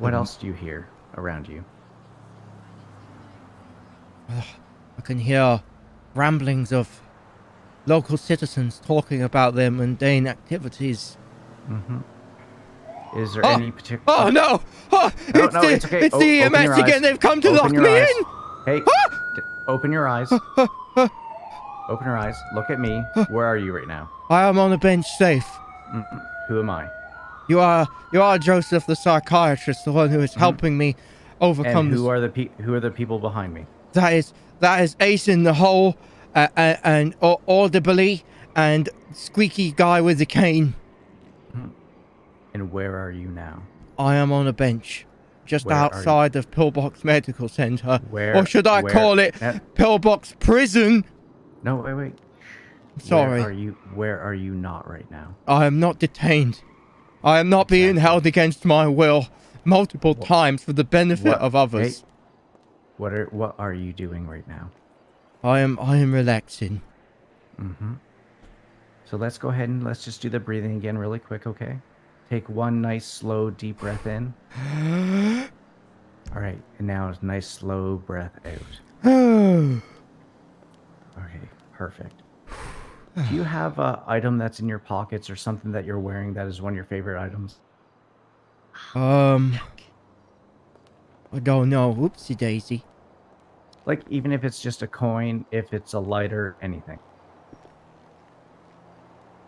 What Um, else do you hear around you? I can hear ramblings of local citizens talking about their mundane activities. Mm-hmm. Is there Oh! any particular? Oh no! Oh, No, it's no, the, it's okay. it's the EMS again. They've come to Open lock me eyes. in. Hey, open your eyes. open your eyes. Look at me. Where are you right now? I am on a bench safe. Mm-mm. Who am I? You are you are Joseph the psychiatrist, the one who is helping me overcome Mm-hmm. And who are the pe- who are the people behind me? That is that is Ace in the hole, uh, uh, and au- audibly, and squeaky guy with the cane. And where are you now? I am on a bench, just Where outside of Pillbox Medical Center, Where? or should I call it Pillbox Prison? No, wait, wait. Sorry. Where are you? Where are you not right now? I am not detained. I am not being held against my will multiple Wha- times for the benefit what- of others. Hey, what are what are you doing right now? I am I am relaxing. Mm-hmm. So let's go ahead and let's just do the breathing again really quick, okay? Take one nice slow deep breath in. All right, and now a nice slow breath out. Okay, perfect. Do you have a item that's in your pockets or something that you're wearing that is one of your favorite items? um I don't know. Whoopsie daisy. Like even if it's just a coin, if it's a lighter, anything.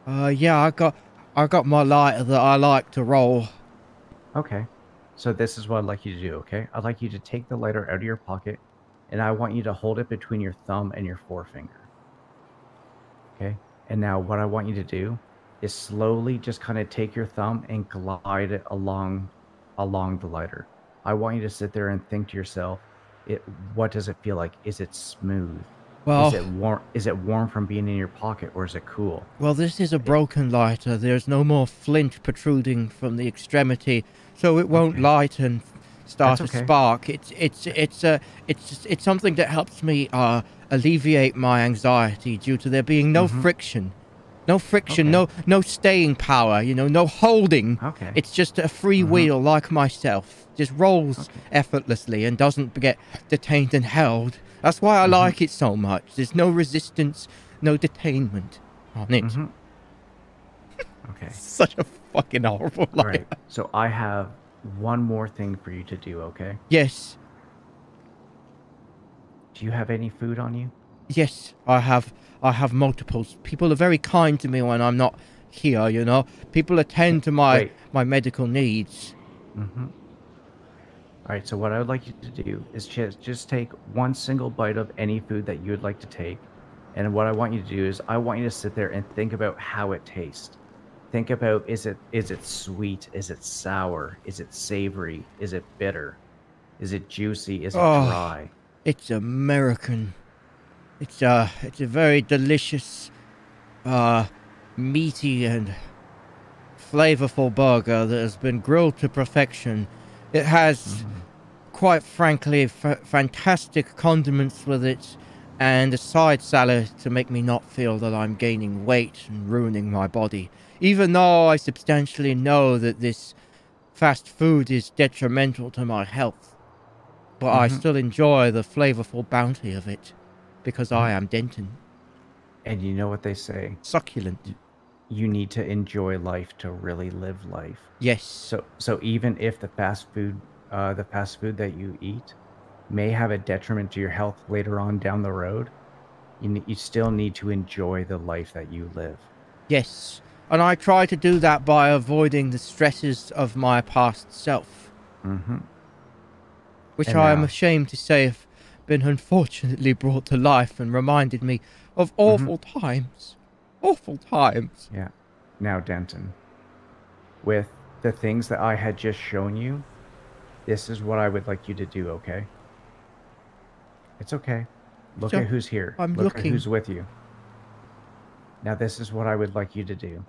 Uh yeah, I got I got my lighter that I like to roll. Okay. So this is what I'd like you to do, okay? I'd like you to take the lighter out of your pocket and I want you to hold it between your thumb and your forefinger. Okay? And now what I want you to do is slowly just kind of take your thumb and glide it along along the lighter. I want you to sit there and think to yourself, it what does it feel like? Is it smooth? Well Is it warm is it warm from being in your pocket or is it cool? well this is a broken lighter. There's no more flint protruding from the extremity, so it won't Okay. light and start That's a spark. It's it's it's uh, it's it's something that helps me uh alleviate my anxiety due to there being no Mhm. friction. No friction, Okay. no no staying power, you know, no holding. Okay. It's just a free Mhm. wheel like myself. Just rolls Okay. effortlessly and doesn't get detained and held. That's why I Mhm. like it so much. There's no resistance, no detainment on it. Mhm. Okay. Such a fucking horrible All life. right. So I have one more thing for you to do, okay? Yes. Do you have any food on you? Yes, I have. I have multiples. People are very kind to me when I'm not here. You know, people attend to my Wait. my medical needs. Mm-hmm. All right. So what I would like you to do is just just take one single bite of any food that you would like to take, and what I want you to do is I want you to sit there and think about how it tastes. Think about is it is it sweet? Is it sour? Is it savory? Is it bitter? Is it juicy? Is it Oh. dry? It's American. It's uh, it's a very delicious, uh, meaty and flavorful burger that has been grilled to perfection. It has, quite frankly, f- fantastic condiments with it, and a side salad to make me not feel that I'm gaining weight and ruining my body. Even though I substantially know that this fast food is detrimental to my health but I Mhm. still enjoy the flavorful bounty of it because I am Denton. And you know what they say? Succulent. You need to enjoy life to really live life. Yes. So so even if the fast food uh, the fast food that you eat may have a detriment to your health later on down the road, you you still need to enjoy the life that you live. Yes. And I try to do that by avoiding the stresses of my past self, Mm-hmm. which And I am ashamed to say have been unfortunately brought to life and reminded me of mm-hmm. awful times. Awful times. Yeah. Now, Denton, with the things that I had just shown you, this is what I would like you to do. Okay. It's okay. Look So, at who's here. I'm Look looking. at who's with you. Now, this is what I would like you to do.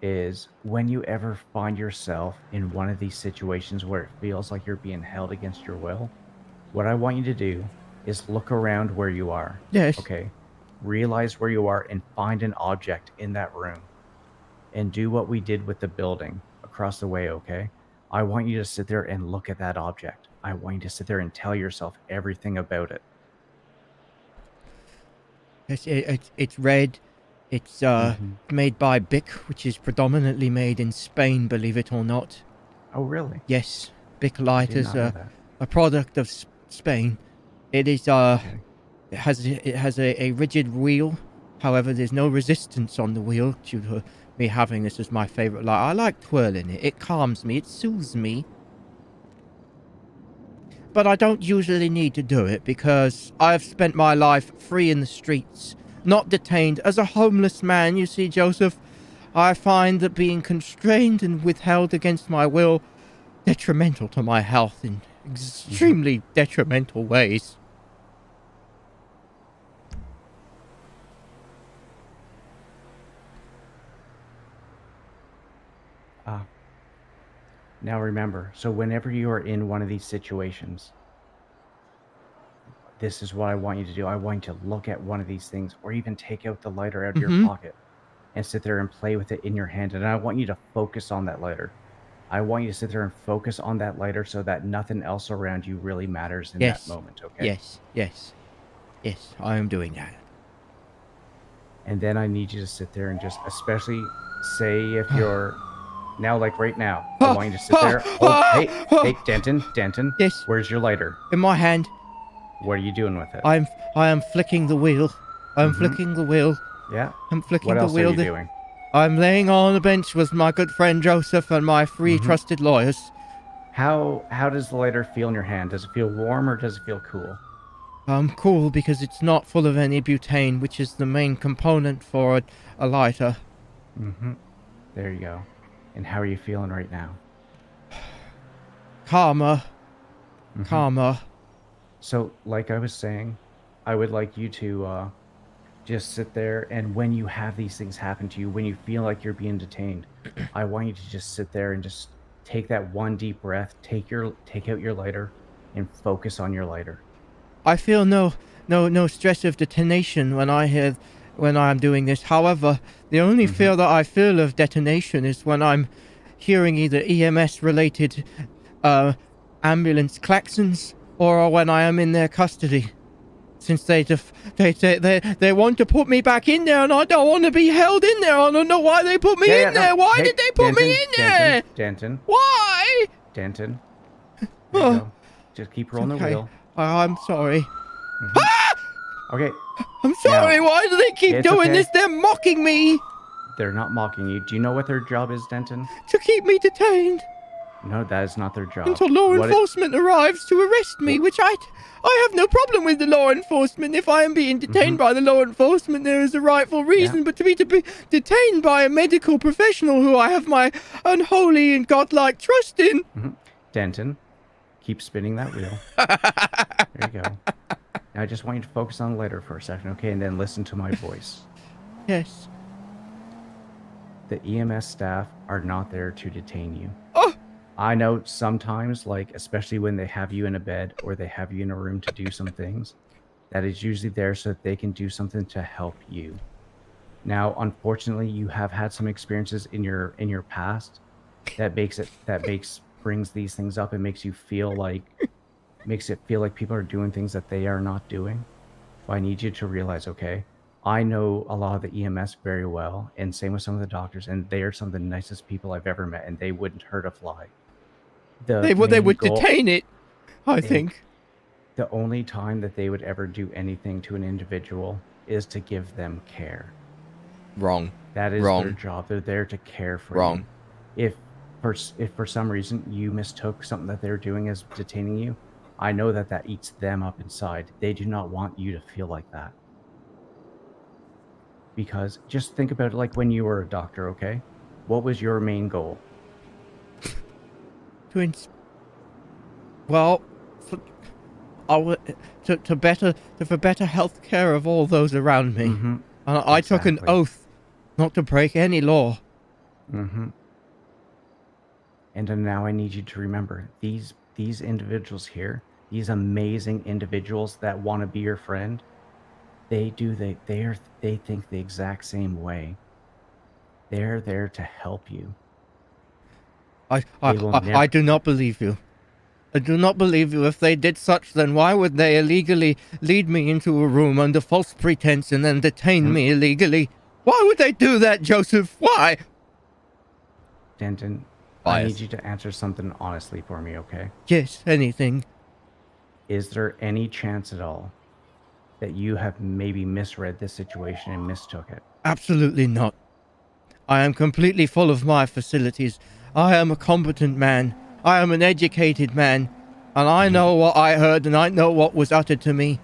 Is when you ever find yourself in one of these situations where it feels like you're being held against your will, what I want you to do is look around where you are. Yes. Okay. Realize where you are and find an object in that room. And do what we did with the building across the way, okay? I want you to sit there and look at that object. I want you to sit there and tell yourself everything about it. It's, it, it's, it's red. It's uh, Mhm. made by Bic, which is predominantly made in Spain, believe it or not. Oh, really? Yes, Bic Light Did is a, a product of Spain. It is uh, it has it has a, a rigid wheel. However, there's no resistance on the wheel due to me having this as my favorite light. I like twirling it. It calms me. It soothes me. But I don't usually need to do it because I've spent my life free in the streets, not detained. As a homeless man, you see, Joseph, I find that being constrained and withheld against my will detrimental to my health in extremely detrimental ways. Ah. Now remember, so whenever you are in one of these situations, this is what I want you to do. I want you to look at one of these things or even take out the lighter out of Mhm. your pocket and sit there and play with it in your hand. And I want you to focus on that lighter. I want you to sit there and focus on that lighter so that nothing else around you really matters in Yes. that moment, okay? Yes, yes, yes, I am doing that. And then I need you to sit there and just, especially say if you're now, like right now, I want you to sit there. Oh, hey, hey, Denton, Denton. Yes. Where's your lighter? In my hand, What are you doing with it? I'm I am flicking the wheel. I'm Mhm. flicking the wheel. yeah. I'm flicking What the else wheel. are you doing? I'm laying on a bench with my good friend Joseph and my 3 Mhm. trusted lawyers. How how does the lighter feel in your hand? Does it feel warm or does it feel cool? I'm cool because it's not full of any butane, which is the main component for a, a lighter. Mm-hmm. There you go. And how are you feeling right now? Calmer, Mhm. calmer. So, like I was saying, I would like you to uh, just sit there, and when you have these things happen to you, when you feel like you're being detained, I want you to just sit there and just take that one deep breath, take your take out your lighter, and focus on your lighter. I feel no no no stress of detonation when I have when I'm doing this. However, the only Mhm. fear that I feel of detonation is when I'm hearing either EMS related uh, ambulance klaxons or when I am in their custody. Since they def- they, they they they want to put me back in there, and I don't want to be held in there. I don't know why they put me Yeah, in yeah, no, there. Why hey, did they put me in there? Denton, Denton, Why? Denton. Oh. Just keep rolling the wheel. I- I'm sorry. Ah! Okay, I'm sorry. Why do they keep doing okay. this? They're mocking me they're not mocking you. Do you know what their job is, Denton? to keep me detained No, that is not their job. until law What it- enforcement arrives to arrest me. Which I, I have no problem with the law enforcement. If I am being detained Mm-hmm. by the law enforcement, there is a rightful reason. But to be to be detained by a medical professional who I have my unholy and godlike trust in. Denton, keep spinning that wheel. there you go. Now I just want you to focus on the letter for a second, okay? And then listen to my voice. Yes. The EMS staff are not there to detain you. I know sometimes, like, especially when they have you in a bed or they have you in a room to do some things, that is usually there so that they can do something to help you. Now, unfortunately, you have had some experiences in your in your past that makes it that makes brings these things up and makes you feel like makes it feel like people are doing things that they are not doing. But I need you to realize, okay, I know a lot of the EMS very well, and same with some of the doctors, and they are some of the nicest people I've ever met, and they wouldn't hurt a fly. The They would. They would goal- detain it. I think. the only time that they would ever do anything to an individual is to give them care. Wrong. That is their job. They're there to care for Wrong. you. If for if for some reason you mistook something that they're doing as detaining you, I know that that eats them up inside. They do not want you to feel like that. Because just think about it like when you were a doctor, okay? What was your main goal? To ins- well for, I to, to better to, for better health care of all those around me Mhm. and I took an oath not to break any law Mm-hmm. And now I need you to remember these these individuals here, these amazing individuals that want to be your friend. They do they they are they think the exact same way. They're there to help you. I I, I, I do not believe you I do not believe you if they did such then why would they illegally lead me into a room under false pretense and then detain Hmm. me illegally why would they do that Joseph why Denton, I need you to answer something honestly for me, okay? yes anything Is there any chance at all that you have maybe misread this situation and mistook it? Absolutely not. I am completely full of my facilities. I am a competent man. I am an educated man. And I know what I heard and I know what was uttered to me.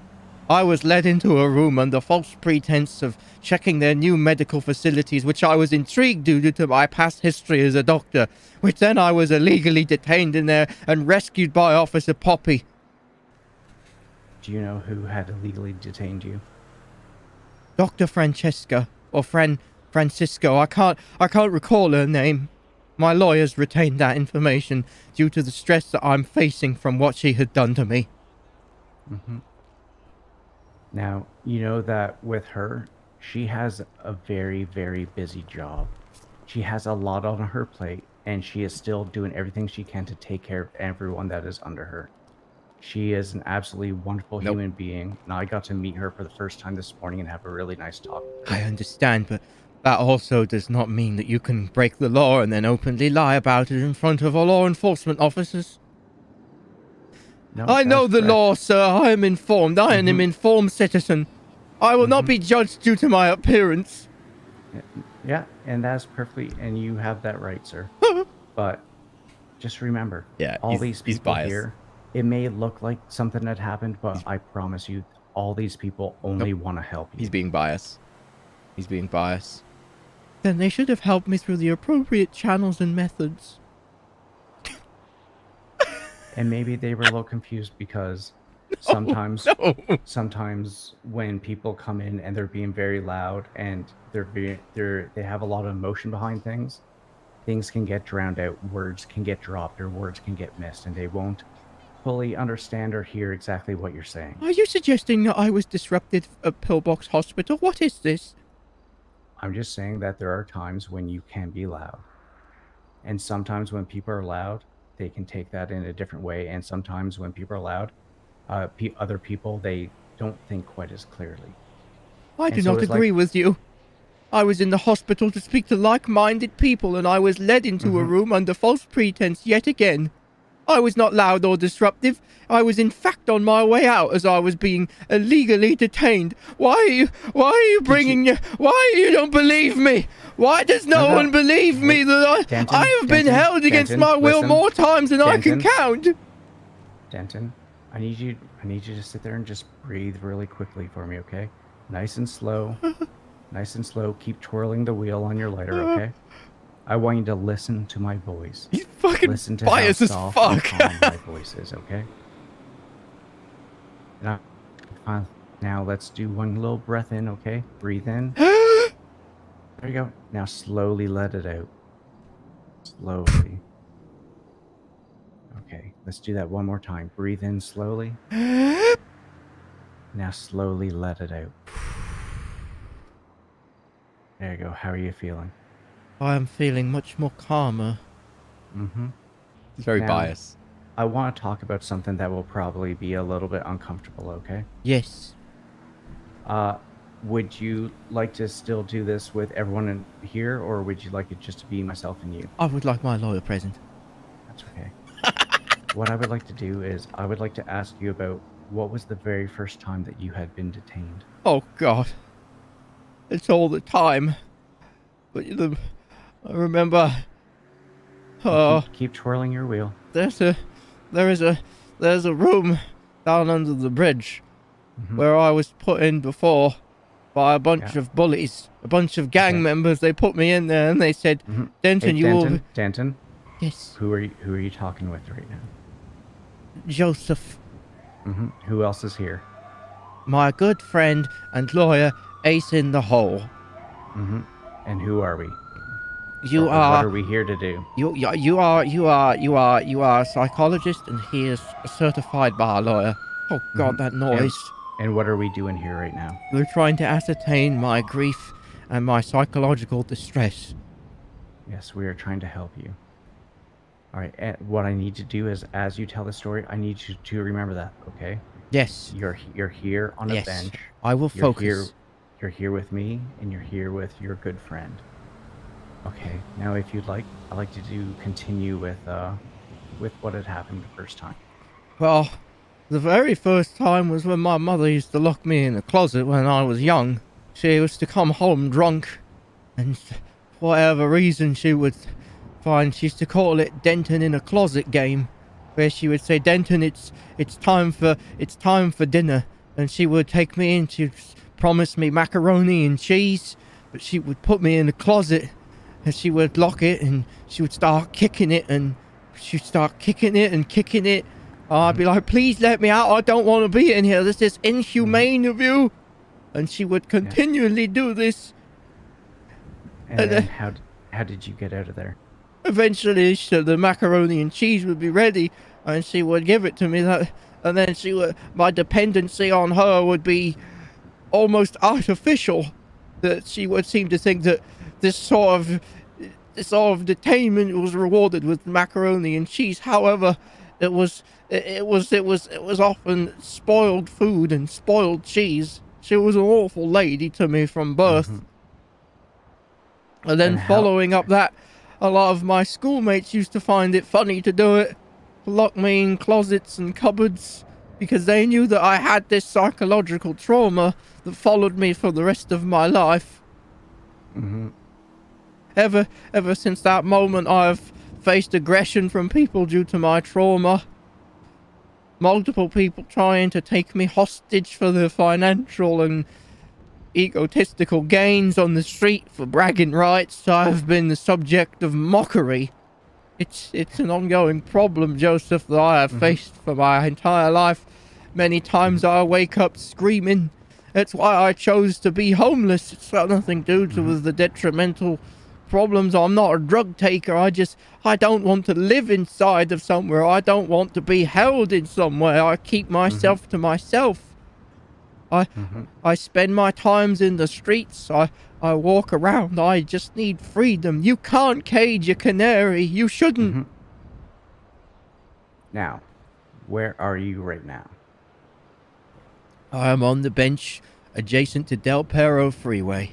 I was led into a room under false pretense of checking their new medical facilities, which I was intrigued due to my past history as a doctor, which then I was illegally detained in there and rescued by Officer Poppy. Do you know who had illegally detained you? Dr. Francesca or Fran Francisco. I can't I can't recall her name. My lawyers retained that information due to the stress that I'm facing from what she had done to me. hmm Now, you know that with her, she has a very, very busy job. She has a lot on her plate, and she is still doing everything she can to take care of everyone that is under her. She is an absolutely wonderful Nope. human being, and I got to meet her for the first time this morning and have a really nice talk. I understand, but that also does not mean that you can break the law and then openly lie about it in front of our law enforcement officers. No, I know the correct. law, sir. I am informed. I am an Mhm. informed citizen. I will not Mhm. be judged due to my appearance. Yeah, and that's perfectly, and you have that right, sir. but just remember, Yeah, all these people here, it may look like something had happened, but I promise you, all these people only want to help you. He's being biased. He's being biased. Then they should have helped me through the appropriate channels and methods. and maybe they were a little confused because sometimes No. sometimes when people come in and they're being very loud and they're being they're they have a lot of emotion behind things things can get drowned out words can get dropped or words can get missed and they won't fully understand or hear exactly what you're saying Are you suggesting that I was disrupted at Pillbox Hospital? What is this? I'm just saying that there are times when you can be loud and sometimes when people are loud they can take that in a different way and sometimes when people are loud uh, pe- other people they don't think quite as clearly I And do so not it's like- agree with you. I was in the hospital to speak to like minded people and I was led into a Mhm. room under false pretense yet again. I was not loud or disruptive. I was in fact on my way out as I was being illegally detained. Why are you? Why are you bringing? you? Why you don't believe me? Why does no, No, one believe me that I Denton, I have been Denton, held against Denton, my will listen. more times than I can count? Denton, I need you. I need you to sit there and just breathe really quickly for me, okay? Nice and slow. nice and slow. Keep twirling the wheel on your lighter, okay? I want you to listen to my voice. You fucking Listen to biased as fuck. calm my voice is, okay? Now, uh, now let's do one little breath in, okay? Breathe in. There you go. Now slowly let it out. Slowly. Okay, let's do that one more time. Breathe in slowly. Now slowly let it out. There you go. How are you feeling? I am feeling much more calmer. Mm-hmm. He's very Now- biased. I want to talk about something that will probably be a little bit uncomfortable, okay? Yes. Uh, would you like to still do this with everyone in here, or would you like it just to be myself and you? I would like my lawyer present. That's okay. what I would like to do is I would like to ask you about what was the very first time that you had been detained. Oh God. It's all the time. But the, I remember. Oh, keep, keep twirling your wheel. there's a, there is a, there's a room down under the bridge Mhm. where I was put in before by a bunch Yeah. of bullies, a bunch of gang members. They put me in there and they said, Mhm. Denton, Hey, you will. Danton, be-" Danton, Yes, who are you, who are you talking with right now? Joseph, hmm Who else is here? my good friend and lawyer, Ace in the Hole. hmm And who are we? You or are. What are we here to do? You, you, you are, you are, you are, you are a psychologist, and he is certified by a lawyer. Oh God, Mhm. that noise! And what are we doing here right now? We're trying to ascertain my grief and my psychological distress. Yes, we are trying to help you. All right. And what I need to do is, as you tell the story, I need you to remember that. Okay. Yes, You're you're here on a Yes, bench. I will You're focus. here. You're here with me, and you're here with your good friend. Okay. Now, if you'd like, I'd like to do continue with uh, with what had happened the first time. Well, the very first time was when my mother used to lock me in the closet when I was young. She used to come home drunk, and for whatever reason she would find she used to call it Denton in a closet game, where she would say, "Denton, it's it's time for it's time for dinner," and she would take me in. She'd promise me macaroni and cheese, but she would put me in the closet, and she would lock it, and she would start kicking it, and she'd start kicking it and kicking it. I'd be like, please let me out. I don't want to be in here. This is inhumane of you. And she would continually do this. And And, uh, then how how did you get out of there? Eventually, so the macaroni and cheese would be ready, and she would give it to me. That, and then she would, my dependency on her would be almost artificial. That she would seem to think that this sort of, this sort of detainment was rewarded with macaroni and cheese. However, it was, it, was, it was, it was often spoiled food and spoiled cheese. She was an awful lady to me from birth. Mhm. And then And following up that, a lot of my schoolmates used to find it funny to do it, lock me in closets and cupboards, because they knew that I had this psychological trauma that followed me for the rest of my life. hmm Ever, ever since that moment, I've faced aggression from people due to my trauma. Multiple people trying to take me hostage for their financial and egotistical gains on the street for bragging rights. I've been the subject of mockery. It's it's an ongoing problem, Joseph, that I have Mhm. faced for my entire life. Many times I wake up screaming. That's why I chose to be homeless. It's got nothing to do Mhm. with the detrimental problems. I'm not a drug taker. I just I don't want to live inside of somewhere. I don't want to be held in somewhere. I keep myself to myself. I hmm I spend my times in the streets. I I walk around. I just need freedom. You can't cage a canary. You shouldn't. Mhm. Now, where are you right now? I am on the bench adjacent to Del Perro Freeway.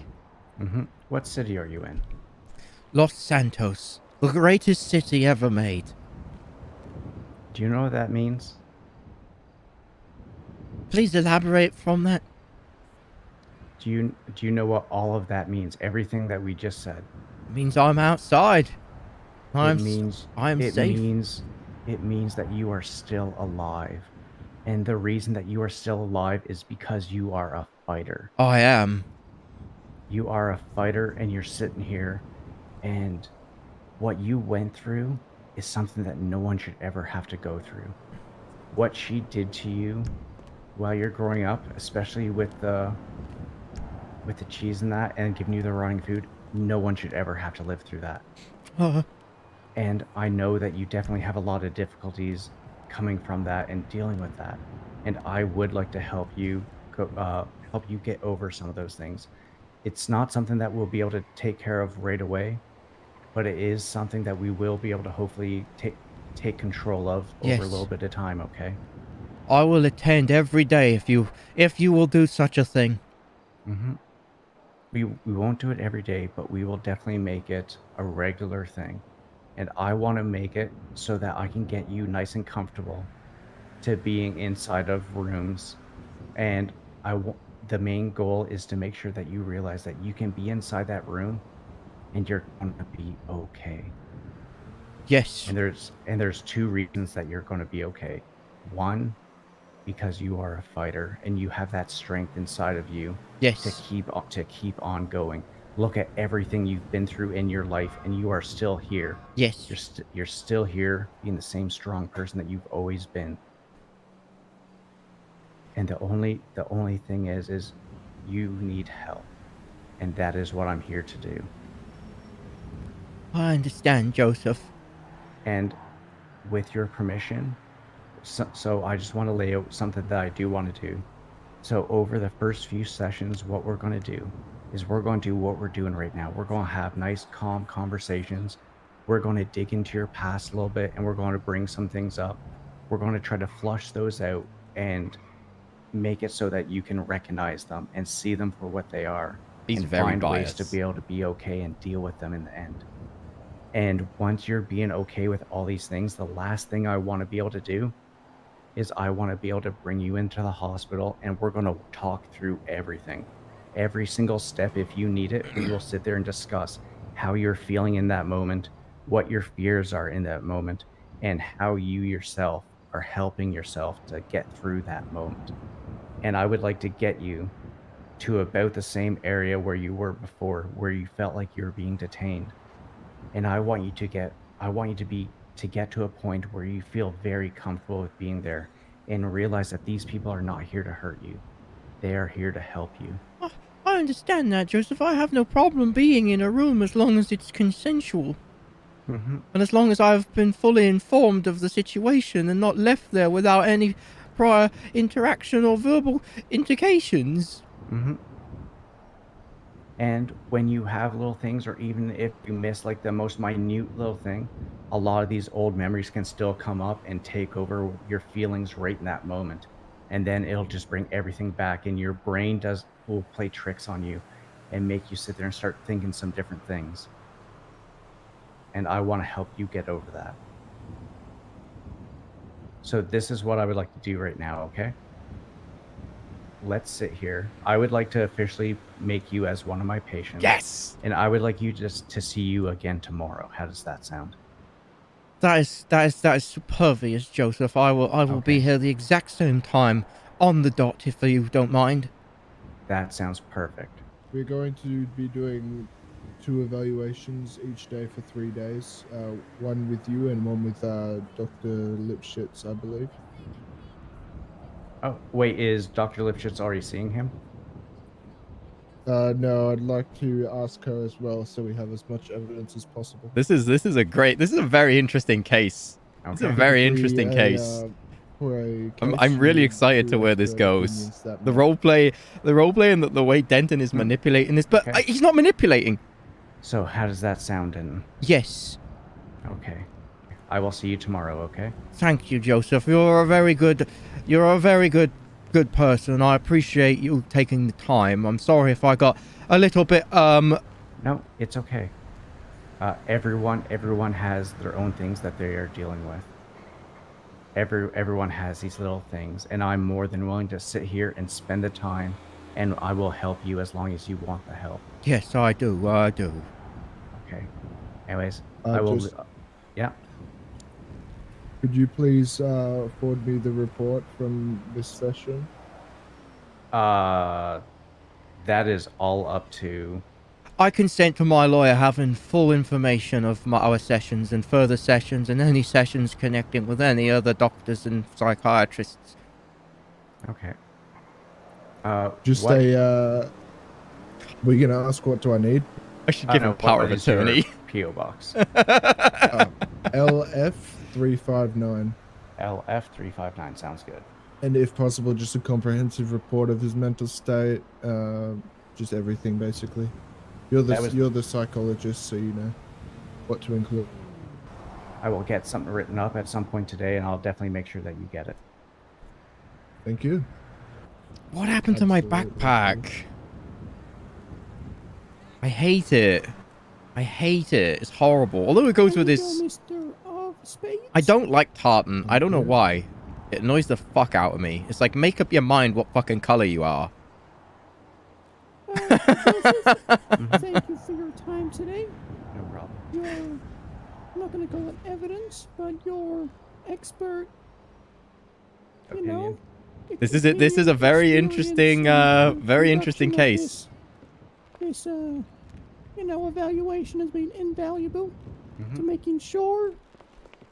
hmm What city are you in? Los Santos, the greatest city ever made. Do you know what that means? Please elaborate from that. Do you do you know what all of that means? Everything that we just said. It means I'm outside. I'm it means I'm it safe. means it means that you are still alive. And the reason that you are still alive is because you are a fighter. I am. You are a fighter and you're sitting here and what you went through is something that no one should ever have to go through. What she did to you while you're growing up, especially with the with the cheese and that and giving you the rotting food, no one should ever have to live through that. Uh, And I know that you definitely have a lot of difficulties coming from that and dealing with that. And I would like to help you go, uh, help you get over some of those things. It's not something that we'll be able to take care of right away, but it is something that we will be able to hopefully take take control of over Yes. a little bit of time. Okay. I will attend every day if you if you will do such a thing. hmm We we won't do it every day, but we will definitely make it a regular thing. And I want to make it so that I can get you nice and comfortable to being inside of rooms. And I w- the main goal is to make sure that you realize that you can be inside that room and you're going to be okay. Yes. And there's and there's two reasons that you're going to be okay. One, because you are a fighter and you have that strength inside of you to keep to keep on going. Look at everything you've been through in your life, and you are still here. Yes. You're st- you're still here, being the same strong person that you've always been. And the only the only thing is, is you need help, and that is what I'm here to do. I understand, Joseph. And with your permission, so, so I just want to lay out something that I do want to do. So over the first few sessions, what we're going to do is we're going to do what we're doing right now. We're going to have nice, calm conversations. We're going to dig into your past a little bit, and we're going to bring some things up. We're going to try to flush those out and make it so that you can recognize them and see them for what they are. He's and very find ways to be able to be okay and deal with them in the end. And once you're being okay with all these things, the last thing I want to be able to do is I want to be able to bring you into the hospital and we're going to talk through everything. Every single step, if you need it, we will sit there and discuss how you're feeling in that moment, what your fears are in that moment, and how you yourself are helping yourself to get through that moment. And I would like to get you to about the same area where you were before, where you felt like you were being detained and I want you to get I want you to be to get to a point where you feel very comfortable with being there and realize that these people are not here to hurt you. They are here to help you. I understand that, Joseph. I have no problem being in a room as long as it's consensual. Mm-hmm. And as long as I've been fully informed of the situation and not left there without any prior interaction or verbal indications. Mm-hmm. And when you have little things, or even if you miss like the most minute little thing, a lot of these old memories can still come up and take over your feelings right in that moment. And then it'll just bring everything back, and your brain does will play tricks on you and make you sit there and start thinking some different things. And I want to help you get over that. So, this is what I would like to do right now, okay? Let's sit here. I would like to officially make you as one of my patients. Yes. And I would like you just to see you again tomorrow. How does that sound? That is that is that is supervious, Joseph. I will I will be here the exact same time on the dot if you don't mind. That sounds perfect. We're going to be doing two evaluations each day for three days. Uh, one with you and one with uh, Dr. Lipschitz, I believe. Oh, wait, is Dr. Lipschitz already seeing him? Uh, no, I'd like to ask her as well, so we have as much evidence as possible. This is this is a great. This is a very interesting case. It's a very interesting a, case. uh, for a I'm, I'm really excited to where this goes. The matter. role play, the role play, and the, the way Denton is manipulating this, but Okay. uh, he's not manipulating. So, how does that sound? And Yes. okay, I will see you tomorrow. Okay. Thank you, Joseph. You're a very good you're a very good good person. I appreciate you taking the time. I'm sorry if I got a little bit um No, it's okay. Uh, everyone, everyone has their own things that they are dealing with. every everyone has these little things, and I'm more than willing to sit here and spend the time, and I will help you as long as you want the help. Yes, I do. I do. Okay. Anyways, Uh, I will. just- yeah. Could you please uh, forward me the report from this session? Uh, that is all up to. I consent to my lawyer having full information of my, our sessions and further sessions and any sessions connecting with any other doctors and psychiatrists. Okay. Uh, Just what- a. Uh, were you gonna ask what do I need? I should I give don't him know, power of attorney. PO box. LF three five nine, LF three five nine LF359 sounds good. and if possible, just a comprehensive report of his mental state, uh, just everything basically. You're the was- you're the psychologist, so you know what to include. I will get something written up at some point today, and I'll definitely make sure that you get it. Thank you. What happened to my backpack? I hate it. I hate it. It's horrible. Although it goes with There you this. Go, Mr. Of Spades. I don't like tartan. I don't know why. It annoys the fuck out of me. It's like make up your mind what fucking color you are. Uh, thank you for your time today. No problem. Your, I'm not going to call it evidence, but your expert, you Opinion. know. This is a- this is a very interesting, uh, very interesting case. This, this, uh, you know, evaluation has been invaluable Mhm. to making sure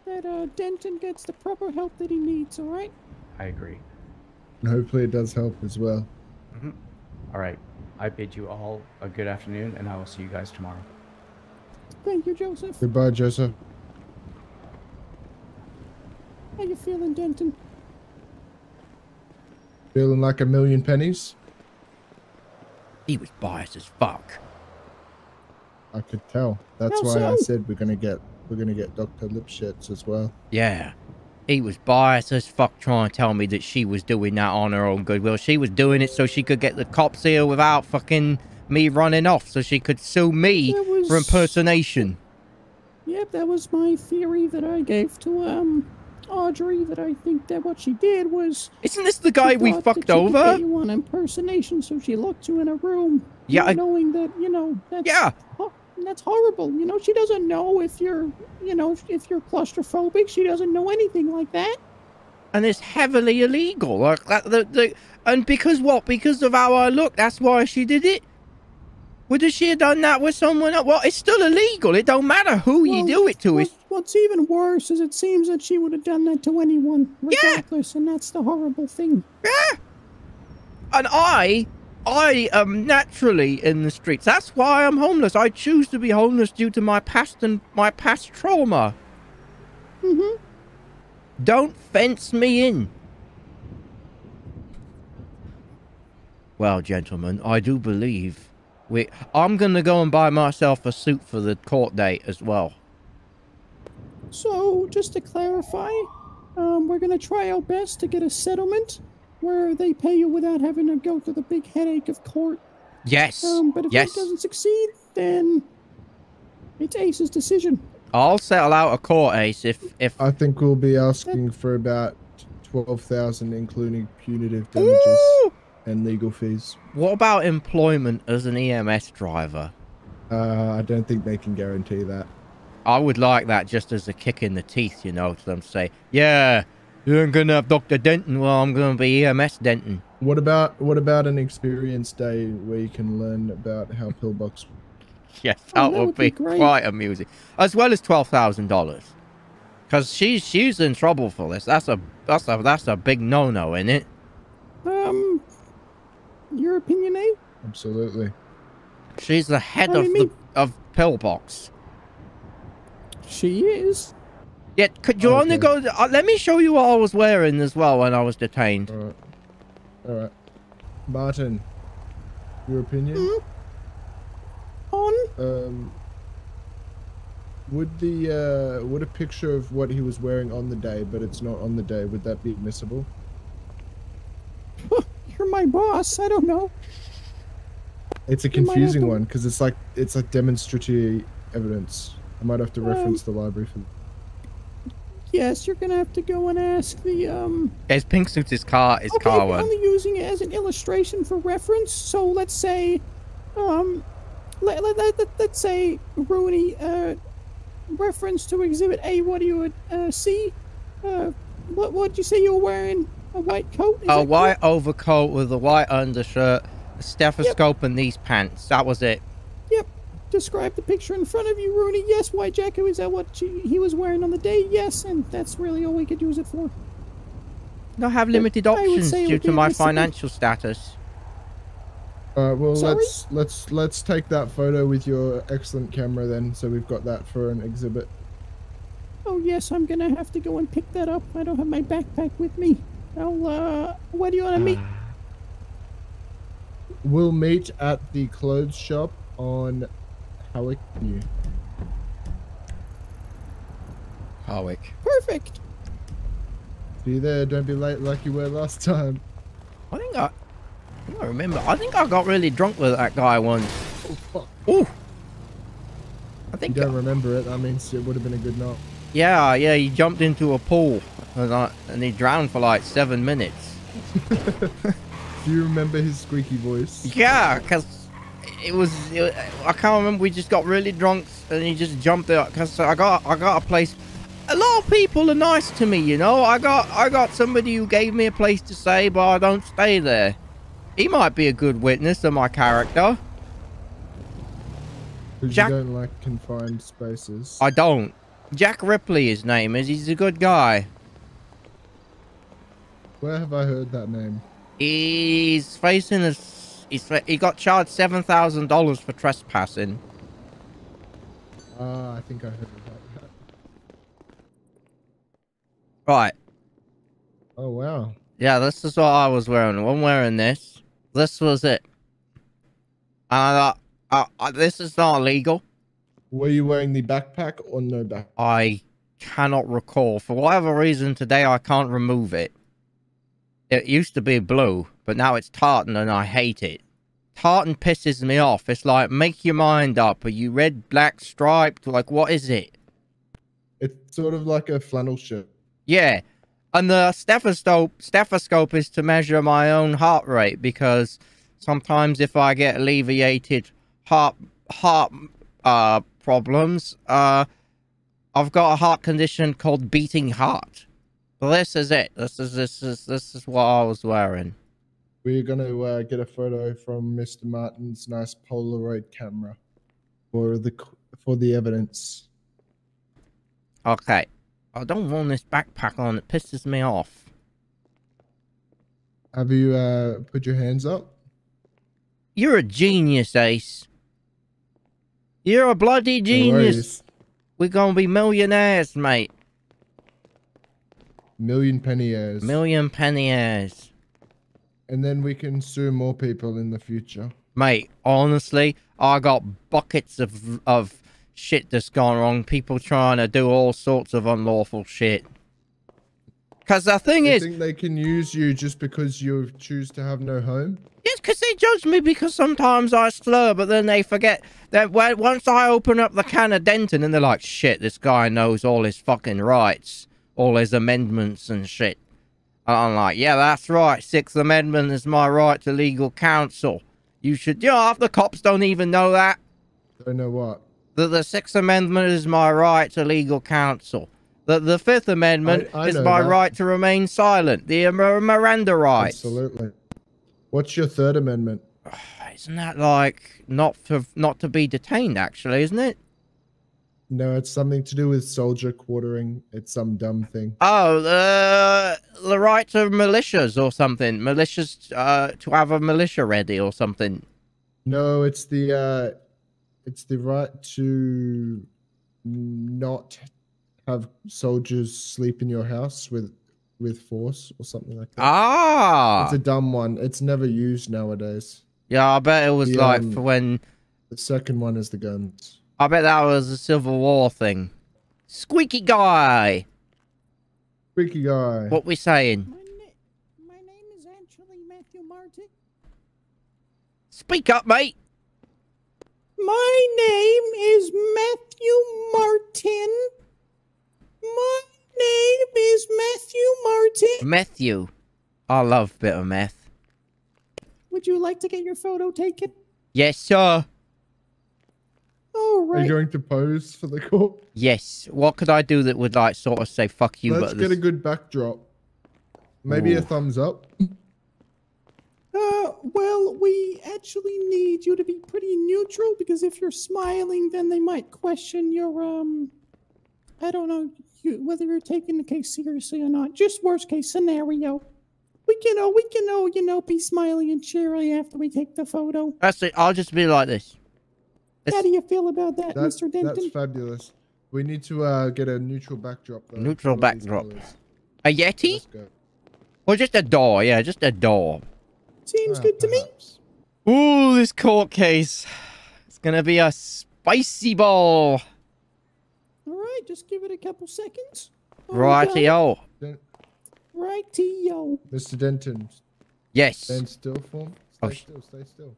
that uh, Denton gets the proper help that he needs. All right. I agree. And hopefully, it does help as well. All right. I bid you all a good afternoon, and I will see you guys tomorrow. Thank you, Joseph. Goodbye, Joseph. How you feeling, Denton? Feeling like a million pennies? He was biased as fuck. I could tell. That's How why I said we're gonna get we're gonna get Doctor Lipschitz as well. Yeah. He was biased as fuck trying to tell me that she was doing that on her own goodwill. She was doing it so she could get the cops here without fucking me running off so she could sue me was- for impersonation. Yep, that was my theory that I gave to um Audrey. That I think that what she did was Isn't this the guy we fucked that she could over? you on impersonation, so she locked you in a room. Yeah, I- knowing that you know that's Yeah. Ho- that's horrible. You know, she doesn't know if you're you know if you're claustrophobic. She doesn't know anything like that. and it's heavily illegal. Like that, the, the, and because what? Because of how I look. That's why she did it. Would she have done that with someone else? Well, it's still illegal. It don't matter who you do it to. what- It's, what's even worse is it seems that she would have done that to anyone, regardless, and that's the horrible thing. Yeah. and I, I am naturally in the streets. That's why I'm homeless. I choose to be homeless due to my past and my past trauma. Mm-hmm. Don't fence me in. Well, gentlemen, I do believe we. I'm gonna go and buy myself a suit for the court date as well. So, just to clarify, um, we're going to try our best to get a settlement where they pay you without having to go through the big headache of court. Yes. Um, but if yes. that doesn't succeed, then it's Ace's decision. I'll settle out a court ace if if. I think we'll be asking for about twelve thousand, including punitive damages Ooh! and legal fees. What about employment as an EMS driver? Uh, I don't think they can guarantee that. I would like that just as a kick in the teeth, you know, to them to say, yeah, you ain't gonna have Dr. Denton, well, I'm gonna be EMS Denton. What about what about an experience day where you can learn about how pillbox? Yes, Oh, that, that would would be, be quite amusing. As well as twelve thousand dollars. Cause she's she's in trouble for this. That's a that's a that's a big no no, isn't it? Um, your opinion, eh? Absolutely. She's the head What of the of Pillbox. She is. Yeah, could you only Okay. go? Uh, let me show you what I was wearing as well when I was detained. All right. All right. Martin, your opinion? Hmm? On? Um, would the uh, would a picture of what he was wearing on the day, but it's not on the day, would that be admissible? You're my boss. I don't know. It's a You might have confusing to- one because it's like it's like demonstrative evidence. I might have to Um, reference the library for. Yes, you're gonna have to go and ask the um. His pink suit's his car. His okay, car one. only using it as an illustration for reference. So let's say, um, let, let, let, let, us say Rooney, uh, reference to Exhibit A. What do you uh, see? Uh, what what'd you say you were wearing? A white coat? Is A white overcoat with a white undershirt, a stethoscope, and these pants. That was it. Yep. Describe the picture in front of you, Rooney. Yes, white jacket. Is that what she, he was wearing on the day? Yes, and that's really all we could use it for. I have limited I would options due to my nice to be- financial status. All right, well Sorry? let's let's let's take that photo with your excellent camera then, so we've got that for an exhibit. Oh yes, I'm gonna have to go and pick that up. I don't have my backpack with me. I'll uh, where do you want to meet? We'll meet at the clothes shop on Howick View. Harwick. Perfect. See you there. Don't be late like you were last time. I think I, I think I remember. I think I got really drunk with that guy once. Oh fuck! Ooh. I You don't remember it? That means it would have been a good night. Yeah, yeah. He jumped into a pool and, I, and he drowned for like seven minutes. Do you remember his squeaky voice? Yeah, because it was. It, I can't remember. We just got really drunk and he just jumped out. Because I got I got a place. A lot of people are nice to me, you know. I got I got somebody who gave me a place to stay, but I don't stay there. He might be a good witness of my character. Jack- you don't like confined spaces. I don't. Jack Ripley, his name is. He's a good guy. Where have I heard that name? He's facing a. He's, he got charged seven thousand dollars for trespassing. Ah, I think I heard about that. Right. Oh wow. Yeah, this is what I was wearing. I'm wearing this. This was it. And I thought, uh, uh, this is not illegal. Were you wearing the backpack or no backpack? I cannot recall. For whatever reason, today I can't remove it. It used to be blue, but now it's tartan and I hate it. Tartan pisses me off. It's like, make your mind up. Are you red, black, striped? Like, what is it? It's sort of like a flannel shirt. Yeah. And the stethoscope stethoscope is to measure my own heart rate because sometimes if I get alleviated heart heart uh problems, uh I've got a heart condition called beating heart. So this is it. This is this is this is what I was wearing. We're gonna uh, get a photo from Mr. Martin's nice Polaroid camera for the for the evidence. Okay. I don't want this backpack on, it pisses me off. Have you uh, put your hands up? You're a genius, Ace. You're a bloody genius. worries. We're gonna be millionaires, mate. Million penny heirs. Million penny heirs. and then we can sue more people in the future. Mate, honestly, I got buckets of of shit that's gone wrong. People trying to do all sorts of unlawful shit. Cause the thing You is, think they can use you just because you choose to have no home? Yes, because they judge me because sometimes I slur, but then they forget that when, once I open up the can of Denton and they're like, shit, this guy knows all his fucking rights, all his amendments and shit. And I'm like, yeah, that's right. Sixth Amendment is my right to legal counsel. You should, you know, half the cops don't even know that. Don't know what. That the Sixth Amendment is my right to legal counsel. That the Fifth Amendment I is my that. right to remain silent. The Miranda rights. Absolutely. What's your Third Amendment? Isn't that like not for not to be detained? Actually, isn't it? No, it's something to do with soldier quartering. It's some dumb thing. Oh, the the right to militias or something. Militias uh, to have a militia ready or something. No, it's the uh it's the right to not have soldiers sleep in your house with with force or something like that. Ah, It's a dumb one. It's never used nowadays. yeah. I bet it was the, like um, for when. The second one is the guns. I bet that was a Civil War thing. Squeaky guy. Freaky guy. What we saying? My, na- my name is actually Matthew Martin. Speak up, mate. My name is Matthew Martin. My name is Matthew Martin. Matthew. I love bit of meth. Would you like to get your photo taken? Yes, sir. All Are you going to pose for the court? Yes. What could I do that would like sort of say fuck you? Let's but get a good backdrop. Maybe a thumbs up. Uh, well, we actually need you to be pretty neutral because if you're smiling, then they might question your um. I don't know you, whether you're taking the case seriously or not. Just worst case scenario. We can, oh, we can, oh, you know, be smiling and cheery after we take the photo. That's it. I'll just be like this. How do you feel about that, That, Mr. Denton? that's fabulous. We need to uh, get a neutral backdrop. Though, Neutral for all these backdrop. A Yeti? Let's go. Or just a door? Yeah, just a door. Seems Ah, good to me. perhaps. Ooh, this court case. It's gonna be a spicy ball. All right, just give it a couple seconds. Oh, Rightio. Den- Rightio. Mr. Denton, Yes. stand still for me. Stay Oh, still. Stay still.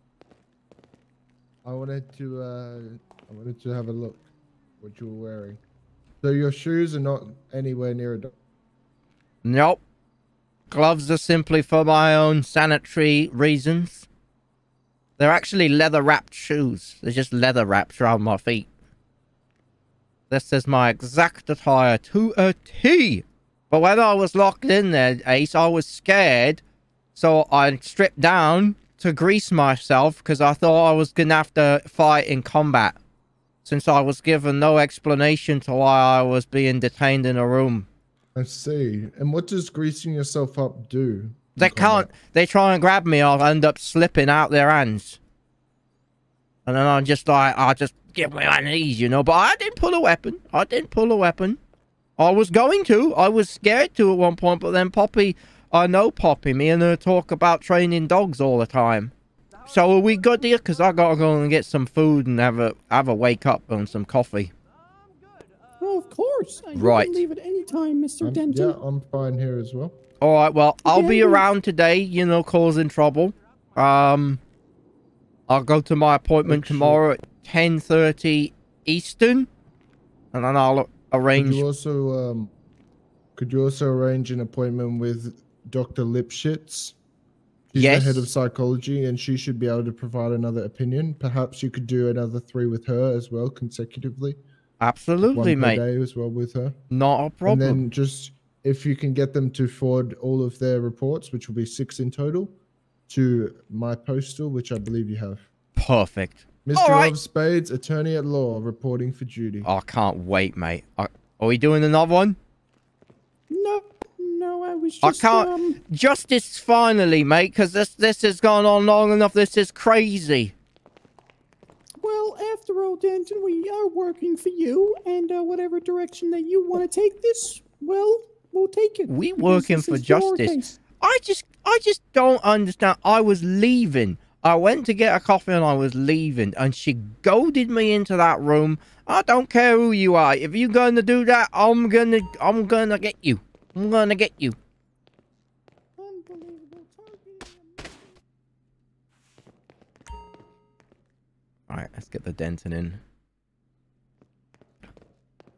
I wanted to. Uh, I wanted to have a look. What you were wearing. So your shoes are not anywhere near a. Do- Nope. Gloves are simply for my own sanitary reasons. They're actually leather wrapped shoes. They're just leather wrapped around my feet. This is my exact attire to a T. But when I was locked in there, Ace, I was scared. So I stripped down to grease myself because I thought I was going to have to fight in combat. Since I was given no explanation to why I was being detained in a room. I see. And what does greasing yourself up do? They can't. They try and grab me. I'll end up slipping out their hands. And then I'm just like, I just get my knees, you know. But I didn't pull a weapon. I didn't pull a weapon. I was going to. I was scared to at one point. But then Poppy, I know Poppy. Me and her talk about training dogs all the time. So are we good here? Because I gotta go and get some food and have a have a wake up and some coffee. Oh, of course. You Right. can leave at any time, Mr. Um, Denton. yeah, I'm fine here as well. All right. Well, I'll be Yeah. around today. You know, causing trouble. Um, I'll go to my appointment Make sure- tomorrow at ten thirty Eastern, and then I'll arrange... Could arrange. you also um, could you also arrange an appointment with Dr. Lipschitz? She's Yes. the head of psychology, and she should be able to provide another opinion. Perhaps you could do another three with her as well, consecutively. Absolutely, one per mate. day as well with her. Not a problem. And then just if you can get them to forward all of their reports, which will be six in total, to my postal, which I believe you have. Perfect. Mr. All right. of Spades, attorney at law, reporting for duty. I can't wait, mate. I, are we doing another one? No, no, I was I can't- Um, Justice finally, mate, because this this has gone on long enough. This is crazy. well, after all, Denton, we are working for you, and uh, whatever direction that you want to take this, well, we'll take it. We working for justice. I just I just don't understand. I was leaving. I went to get a coffee and I was leaving, and she goaded me into that room. I don't care who you are. If you're gonna do that, I'm gonna I'm gonna get you. I'm gonna get you. Unbelievable. All right, let's get the Denton in.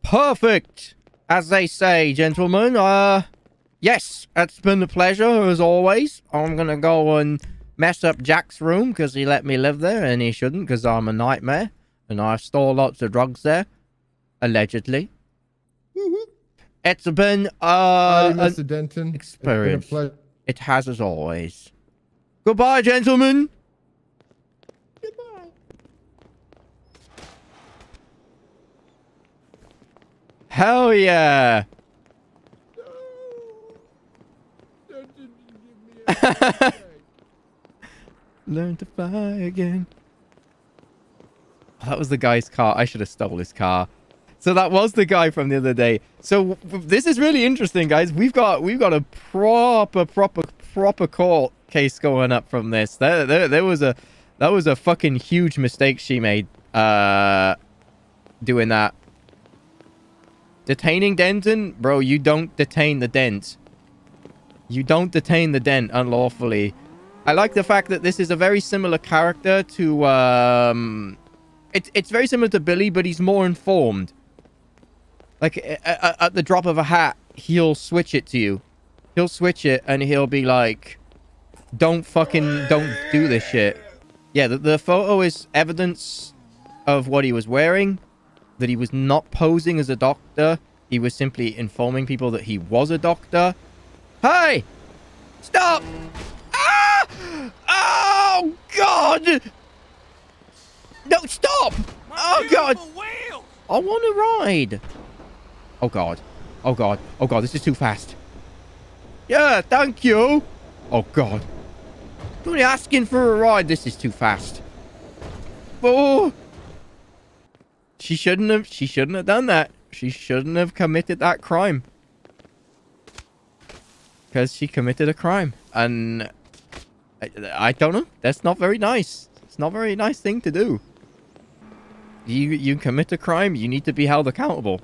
Perfect, as they say, gentlemen. Uh, yes, it's been a pleasure as always. I'm gonna go and mess up Jack's room because he let me live there, and he shouldn't because I'm a nightmare and I store lots of drugs there, allegedly. It's been Hi, uh, an- Mr. Denton. experience. It's been a pleasure. it has as always. Goodbye, gentlemen. Goodbye. Hell yeah. Learn to fly again. Oh, that was the guy's car. I should have stole his car. So that was the guy from the other day. So this is really interesting, guys. We've got we've got a proper proper proper court case going up from this. There there, there was a that was a fucking huge mistake she made uh doing that. Detaining Denton? Bro, you don't detain the dent. You don't detain the dent unlawfully. I like the fact that this is a very similar character to um it's it's very similar to Billy, but he's more informed. Like at the drop of a hat, he'll switch it to you. He'll switch it and he'll be like, don't fucking, don't do this shit. Yeah, the, the photo is evidence of what he was wearing, that he was not posing as a doctor. He was simply informing people that he was a doctor. Hey! Stop! Ah! Oh, God! No, stop! Oh, God! I want to ride. Oh, God. Oh, God. Oh, God, this is too fast. Yeah, thank you. Oh, God. Only asking for a ride. This is too fast. Oh! She shouldn't have. She shouldn't have done that. She shouldn't have committed that crime. Because she committed a crime, and I, I don't know. That's not very nice. It's not a very nice thing to do. You you commit a crime. You need to be held accountable.